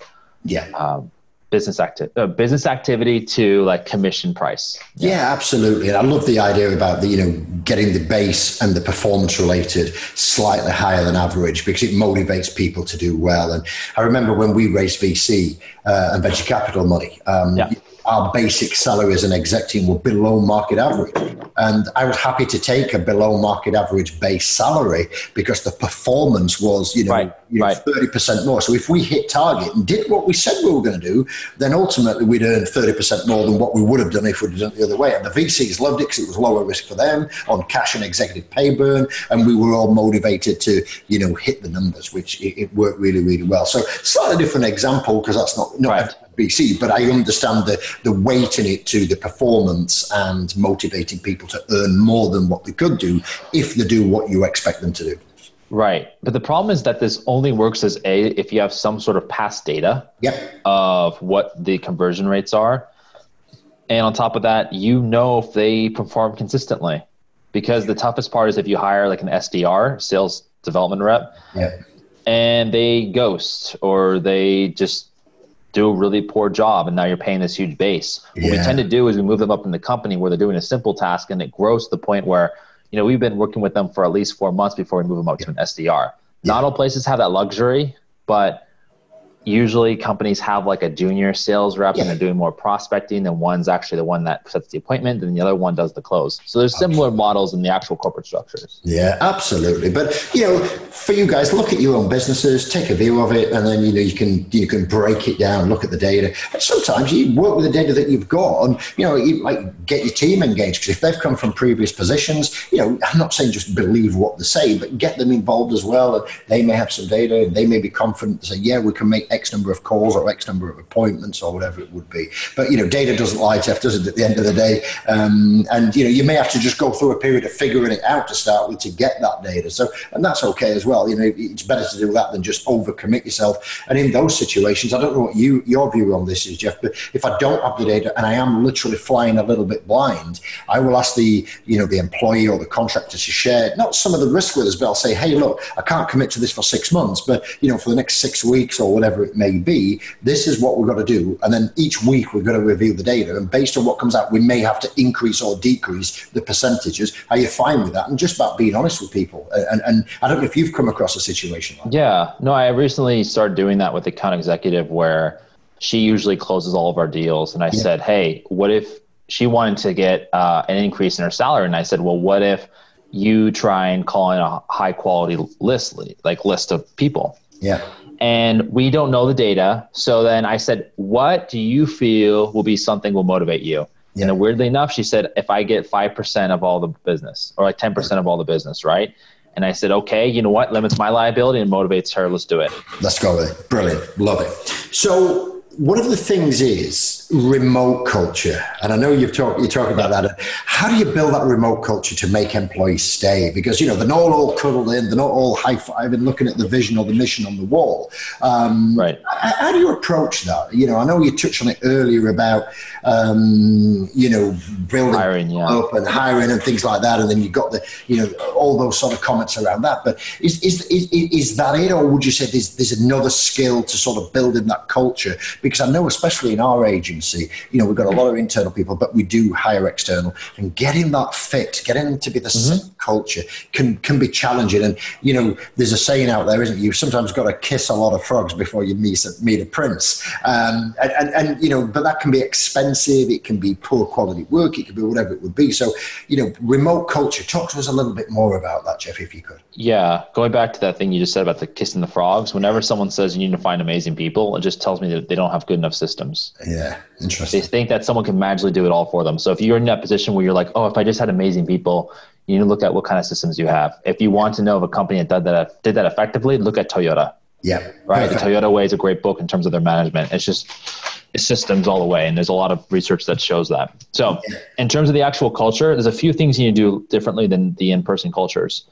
yeah. Um, business acti- uh, business activity to like commission price. Yeah. yeah. absolutely. And I love the idea about the you know getting the base and the performance related slightly higher than average because it motivates people to do well. And I remember when we raised VC uh, and venture capital money. Um, yeah our basic salary as an exec team were below market average. And I was happy to take a below market average base salary because the performance was, you know, right, you know right. 30% more. So if we hit target and did what we said we were going to do, then ultimately we'd earn 30% more than what we would have done if we'd done it the other way. And the VCs loved it because it was lower risk for them on cash and executive pay burn. And we were all motivated to, you know, hit the numbers, which it, it worked really, really well. So slightly different example because that's not, not right. VC, but I understand the, the weight in it to the performance and motivating people to earn more than what they could do if they do what you expect them to do. Right. But the problem is that this only works as A if you have some sort of past data yep. of what the conversion rates are. And on top of that, you know if they perform consistently. Because the toughest part is if you hire like an SDR, sales development rep, yep. and they ghost or they just do a really poor job and now you're paying this huge base. Yeah. What we tend to do is we move them up in the company where they're doing a simple task and it grows to the point where, you know, we've been working with them for at least four months before we move them up yeah. to an SDR. Not all places have that luxury, but usually companies have like a junior sales rep yeah. and they're doing more prospecting and one's actually the one that sets the appointment and the other one does the close. So there's similar models in the actual corporate structures. Yeah absolutely. But you know for you guys look at your own businesses take a view of it and then you know you can you can break it down look at the data. And sometimes you work with the data that you've got and you know you like get your team engaged because if they've come from previous positions you know i'm not saying just believe what they say but get them involved as well. And they may have some data and they may be confident to say yeah we can make X number of calls or X number of appointments or whatever it would be. But, you know, data doesn't lie, Jeff, does it, at the end of the day? Um, and, you know, you may have to just go through a period of figuring it out to start with to get that data. So, and that's okay as well. You know, it's better to do that than just overcommit yourself. And in those situations, I don't know what you your view on this is, Jeff, but if I don't have the data and I am literally flying a little bit blind, I will ask the, you know, the employee or the contractor to share not some of the risk with us, but I'll say, hey, look, I can't commit to this for six months, but, you know, for the next six weeks or whatever it may be, this is what we've got to do. And then each week we're going to reveal the data. And based on what comes out, we may have to increase or decrease the percentages. Are you fine with that? And just about being honest with people. And, and I don't know if you've come across a situation like Yeah. No, I recently started doing that with the account executive where she usually closes all of our deals. And I yeah. said, hey, what if she wanted to get uh, an increase in her salary? And I said, well, what if you try and call in a high quality list, like list of people? Yeah and we don't know the data. So then I said, "What do you feel will be something will motivate you?" Yeah. And weirdly enough, she said, "If I get five percent of all the business, or like ten percent of all the business, right?" And I said, "Okay, you know what? Limits my liability and motivates her. Let's do it." Let's go with it. Brilliant, love it. So one of the things is remote culture, and I know you've talked you talk about that. How do you build that remote culture to make employees stay? Because you know they're not all cuddled in, they're not all high fiving, looking at the vision or the mission on the wall. Um, right. How do you approach that? You know, I know you touched on it earlier about um, you know building hiring, yeah. up and hiring and things like that, and then you've got the you know all those sort of comments around that. But is is is, is that it, or would you say there's there's another skill to sort of building that culture? Because I know, especially in our agency, you know, we've got a lot of internal people, but we do hire external, and getting that fit, getting them to be the mm-hmm. same culture can can be challenging. And you know, there's a saying out there, isn't it? You've sometimes got to kiss a lot of frogs before you meet a, meet a prince. Um, and, and, and you know, but that can be expensive. It can be poor quality work. It can be whatever it would be. So, you know, remote culture. Talk to us a little bit more about that, Jeff, if you could. Yeah, going back to that thing you just said about the kissing the frogs. Whenever someone says you need to find amazing people, it just tells me that they don't have good enough systems. Yeah, interesting. They think that someone can magically do it all for them. So if you're in that position where you're like, oh, if I just had amazing people, you need to look at what kind of systems you have. If you want to know of a company that did that, did that effectively, look at Toyota. Yeah. Right. Perfect. The Toyota Way is a great book in terms of their management. It's just it's systems all the way, and there's a lot of research that shows that. So, in terms of the actual culture, there's a few things you need to do differently than the in-person cultures.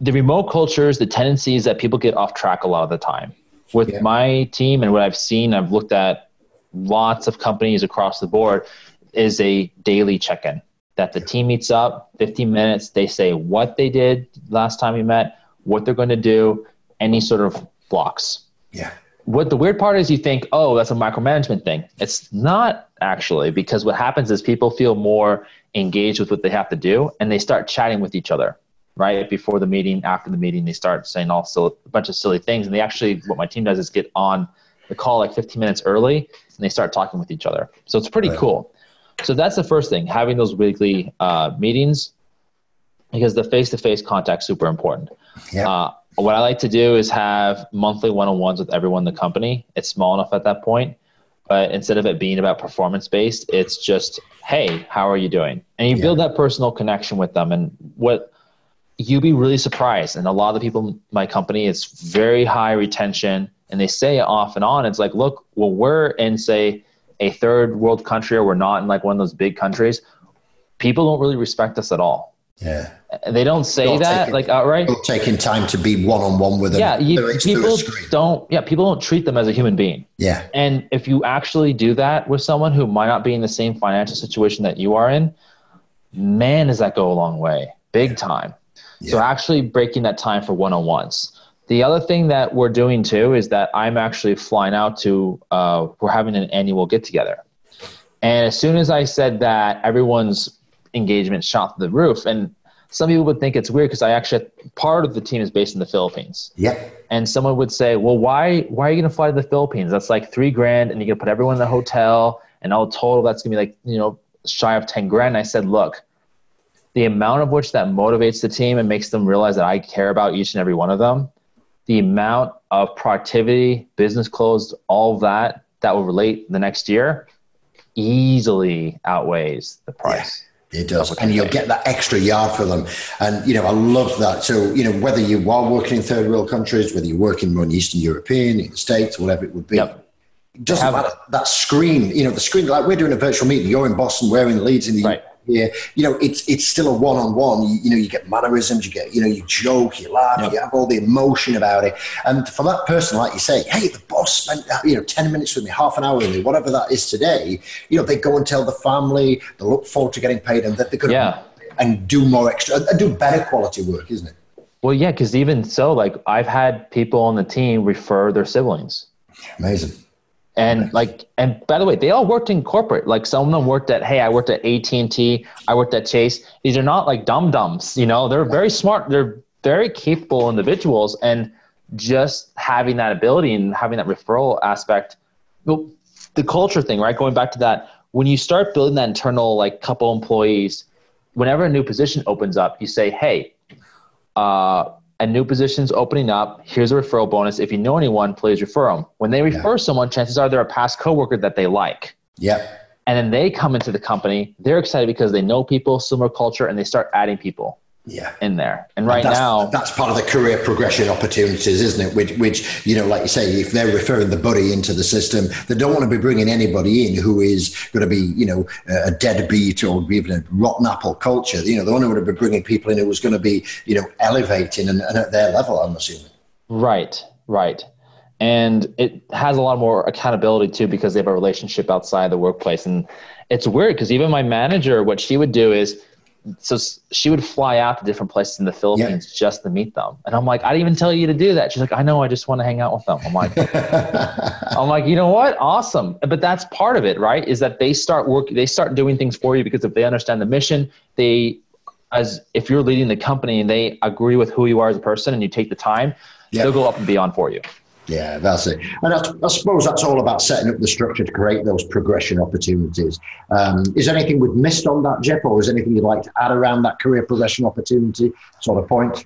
The remote cultures, the tendency is that people get off track a lot of the time with Yeah. my team and what I've seen, I've looked at lots of companies across the board, is a daily check in that the team meets up 15 minutes. They say what they did last time we met, what they're going to do, any sort of blocks. Yeah. What the weird part is, you think, oh, that's a micromanagement thing. It's not actually, because what happens is people feel more engaged with what they have to do and they start chatting with each other right before the meeting after the meeting they start saying also a bunch of silly things. And they actually what my team does is get on the call like 15 minutes early and they start talking with each other. So it's pretty Right. cool. So that's the first thing having those weekly uh, meetings because the face-to-face contact super important. Yeah. uh, what i like to do is have monthly one-on-ones with everyone in the company. It's small enough at that point but instead of it being about performance based it's just hey how are you doing? And you Yeah. build that personal connection with them. And what you'd be really surprised. And a lot of the people in my company it's very high retention and they say it off and on. It's like look well we're in say a third world country or we're not in like one of those big countries. People don't really respect us at all. Yeah. they don't say Not that taking- like outright. Taking time to be one on one with them. yeah you, They're- it's through a people don't yeah people don't treat them as a human being. Yeah. and if you actually do that with someone who might not be in the same financial situation that you are in, man, does that go a long way, big time. So actually breaking that time for one on ones. The other thing that we're doing too is that I'm actually flying out to, uh, we're having an annual get together. And as soon as I said that, everyone's engagement shot through the roof. And some people would think it's weird because I actually, part of the team is based in the Philippines Yep. and someone would say, "Well, why why are you going to fly to the Philippines? That's like three grand, and you're going to put everyone in the hotel, and all total that's going to be like you know shy of ten grand." And I said, "Look, the amount of which that motivates the team and makes them realize that I care about each and every one of them, the amount of productivity, business closed, all that that will relate the next year, easily outweighs the price." It does. And you'll get that extra yard for them. And, you know, I love that. So, you know, whether you are working in third world countries, whether you're working in Eastern European, in the States, whatever it would be, Yep. it doesn't Have- matter. That screen, you know, the screen, like we're doing a virtual meeting, you're in Boston, we're in Leeds in the Right. Here. You know, it's it's still a one on one. You know, you get mannerisms, you get, you know, you joke, you laugh, Yep. you have all the emotion about it. And for that person, like you say, hey, the boss spent, uh, you know, 10 minutes with me, half an hour with me, whatever that is today, you know, they go and tell the family, they look forward to getting paid and that they're going Yeah. and do more extra, and do better quality work, isn't it? Well, yeah, because even so, like I've had people on the team refer their siblings. Amazing. And like and by the way they all worked in corporate. Like some of them worked at hey i worked at at&t i worked at chase. These are not like dum dums you know? They're very smart. They're very capable individuals. And just having that ability and having that referral aspect well, the culture thing right? Going back to that when you start building that internal like couple employees whenever a new position opens up you say hey uh, a new position's opening up. Here's a referral bonus. If you know anyone, please refer them. When they refer someone, chances are they're a past coworker that they like. Yep. And then they come into the company. They're excited because they know people, similar culture, and they start adding people Yeah. in there. And right that's, now, that's part of the career progression opportunities, isn't it? Which, which, you know, like you say, if they're referring the buddy into the system, they don't want to be bringing anybody in who is going to be, you know, a deadbeat or even a rotten apple culture. You know, they only want to be bringing people in who was going to be, you know, elevating and, and at their level. I'm assuming. Right, right. And it has a lot more accountability too because they have a relationship outside the workplace. And it's weird because even my manager, what she would do is, so she would fly out to different places in the Philippines just to meet them. And I'm like, I didn't even tell you to do that. She's like, I know, I just want to hang out with them. I'm like, I'm like, you know what? Awesome. But that's part of it, right? Is that they start work, they start doing things for you because if they understand the mission, they, as if you're leading the company and they agree with who you are as a person and you take the time, Yeah. they'll go up and beyond for you. Yeah, that's it. And I, I suppose that's all about setting up the structure to create those progression opportunities. Um, is there anything we've missed on that, Jeff, or is there anything you'd like to add around that career progression opportunity sort of point?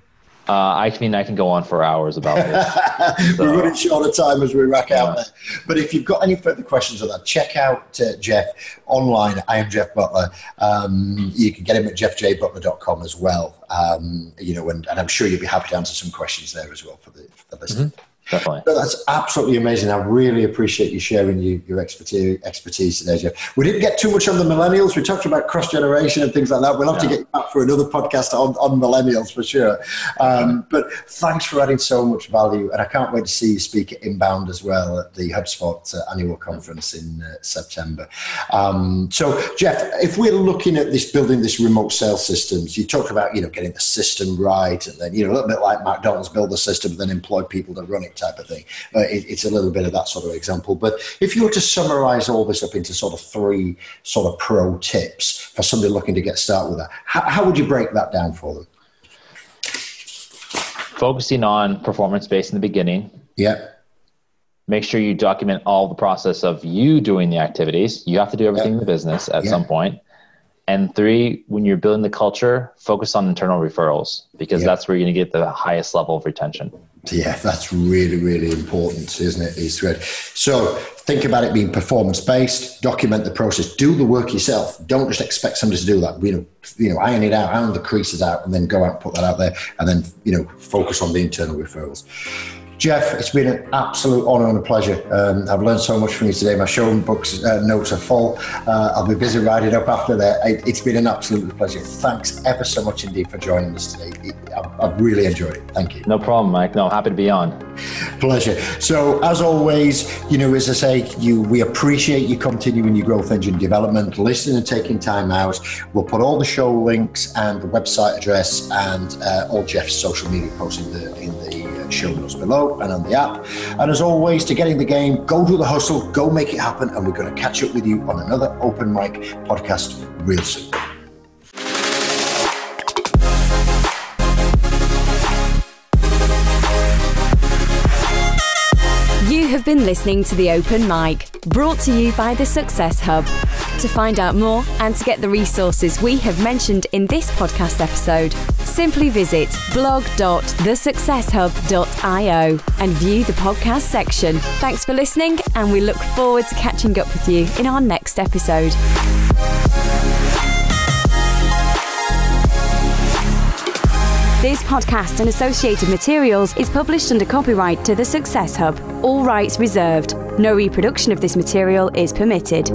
Uh, I mean, I can go on for hours about this. We're running short of time as we rack out Yeah. there. But if you've got any further questions on that, check out uh, Jeff online. I am Jeff Butler. Um, you can get him at jeffjbutler.com as well. Um, you know, and, and I'm sure you'll be happy to answer some questions there as well for the, for the listener. Definitely. That's absolutely amazing. I really appreciate you sharing your, your expertise, expertise today, Jeff. We didn't get too much on the millennials. We talked about cross generation and things like that. We'll have yeah. to get you back for another podcast on, on millennials for sure. Um, but thanks for adding so much value. And I can't wait to see you speak at Inbound as well at the HubSpot uh, annual conference in uh, September. Um, so, Jeff, if we're looking at this building this remote sales systems, you talk about you know getting the system right, and then you know a little bit like McDonald's build the system, and then employ people to run it type of thing. Uh, it, it's a little bit of that sort of example. But if you were to summarize all this up into sort of three sort of pro tips for somebody looking to get started with that, how, how would you break that down for them? Focusing on performance based in the beginning. Yeah. Make sure you document all the process of you doing the activities. You have to do everything in the business at some point. And three, when you're building the culture, focus on internal referrals because that's where you're going to get the highest level of retention. Yeah, that's really, really important, isn't it? It's good. So think about it being performance based, document the process, do the work yourself. Don't just expect somebody to do that. You know, you know, iron it out, iron the creases out, and then go out and put that out there, and then you know, focus on the internal referrals. Jeff, it's been an absolute honour and a pleasure. Um, I've learned so much from you today. My show books uh, notes are full. Uh, I'll be busy writing up after that. It, has been an absolute pleasure. Thanks ever so much indeed for joining us today. I've, I've really enjoyed it. Thank you. No problem, Mike. No, happy to be on. Pleasure. So, as always, you know, as I say, you we appreciate you continuing your growth engine development, listening and taking time out. We'll put all the show links and the website address and uh, all Jeff's social media posts in the in the show notes below and on the app. And as always, to get in the game, go do the hustle, go make it happen, and we're going to catch up with you on another Open Mike podcast real soon. Been listening to The Open Mike, brought to you by The Success Hub. To find out more and to get the resources we have mentioned in this podcast episode, simply visit blog.thesuccesshub.io and view the podcast section. Thanks for listening, and we look forward to catching up with you in our next episode. This podcast and associated materials is published under copyright to The Success Hub. All rights reserved. No reproduction of this material is permitted.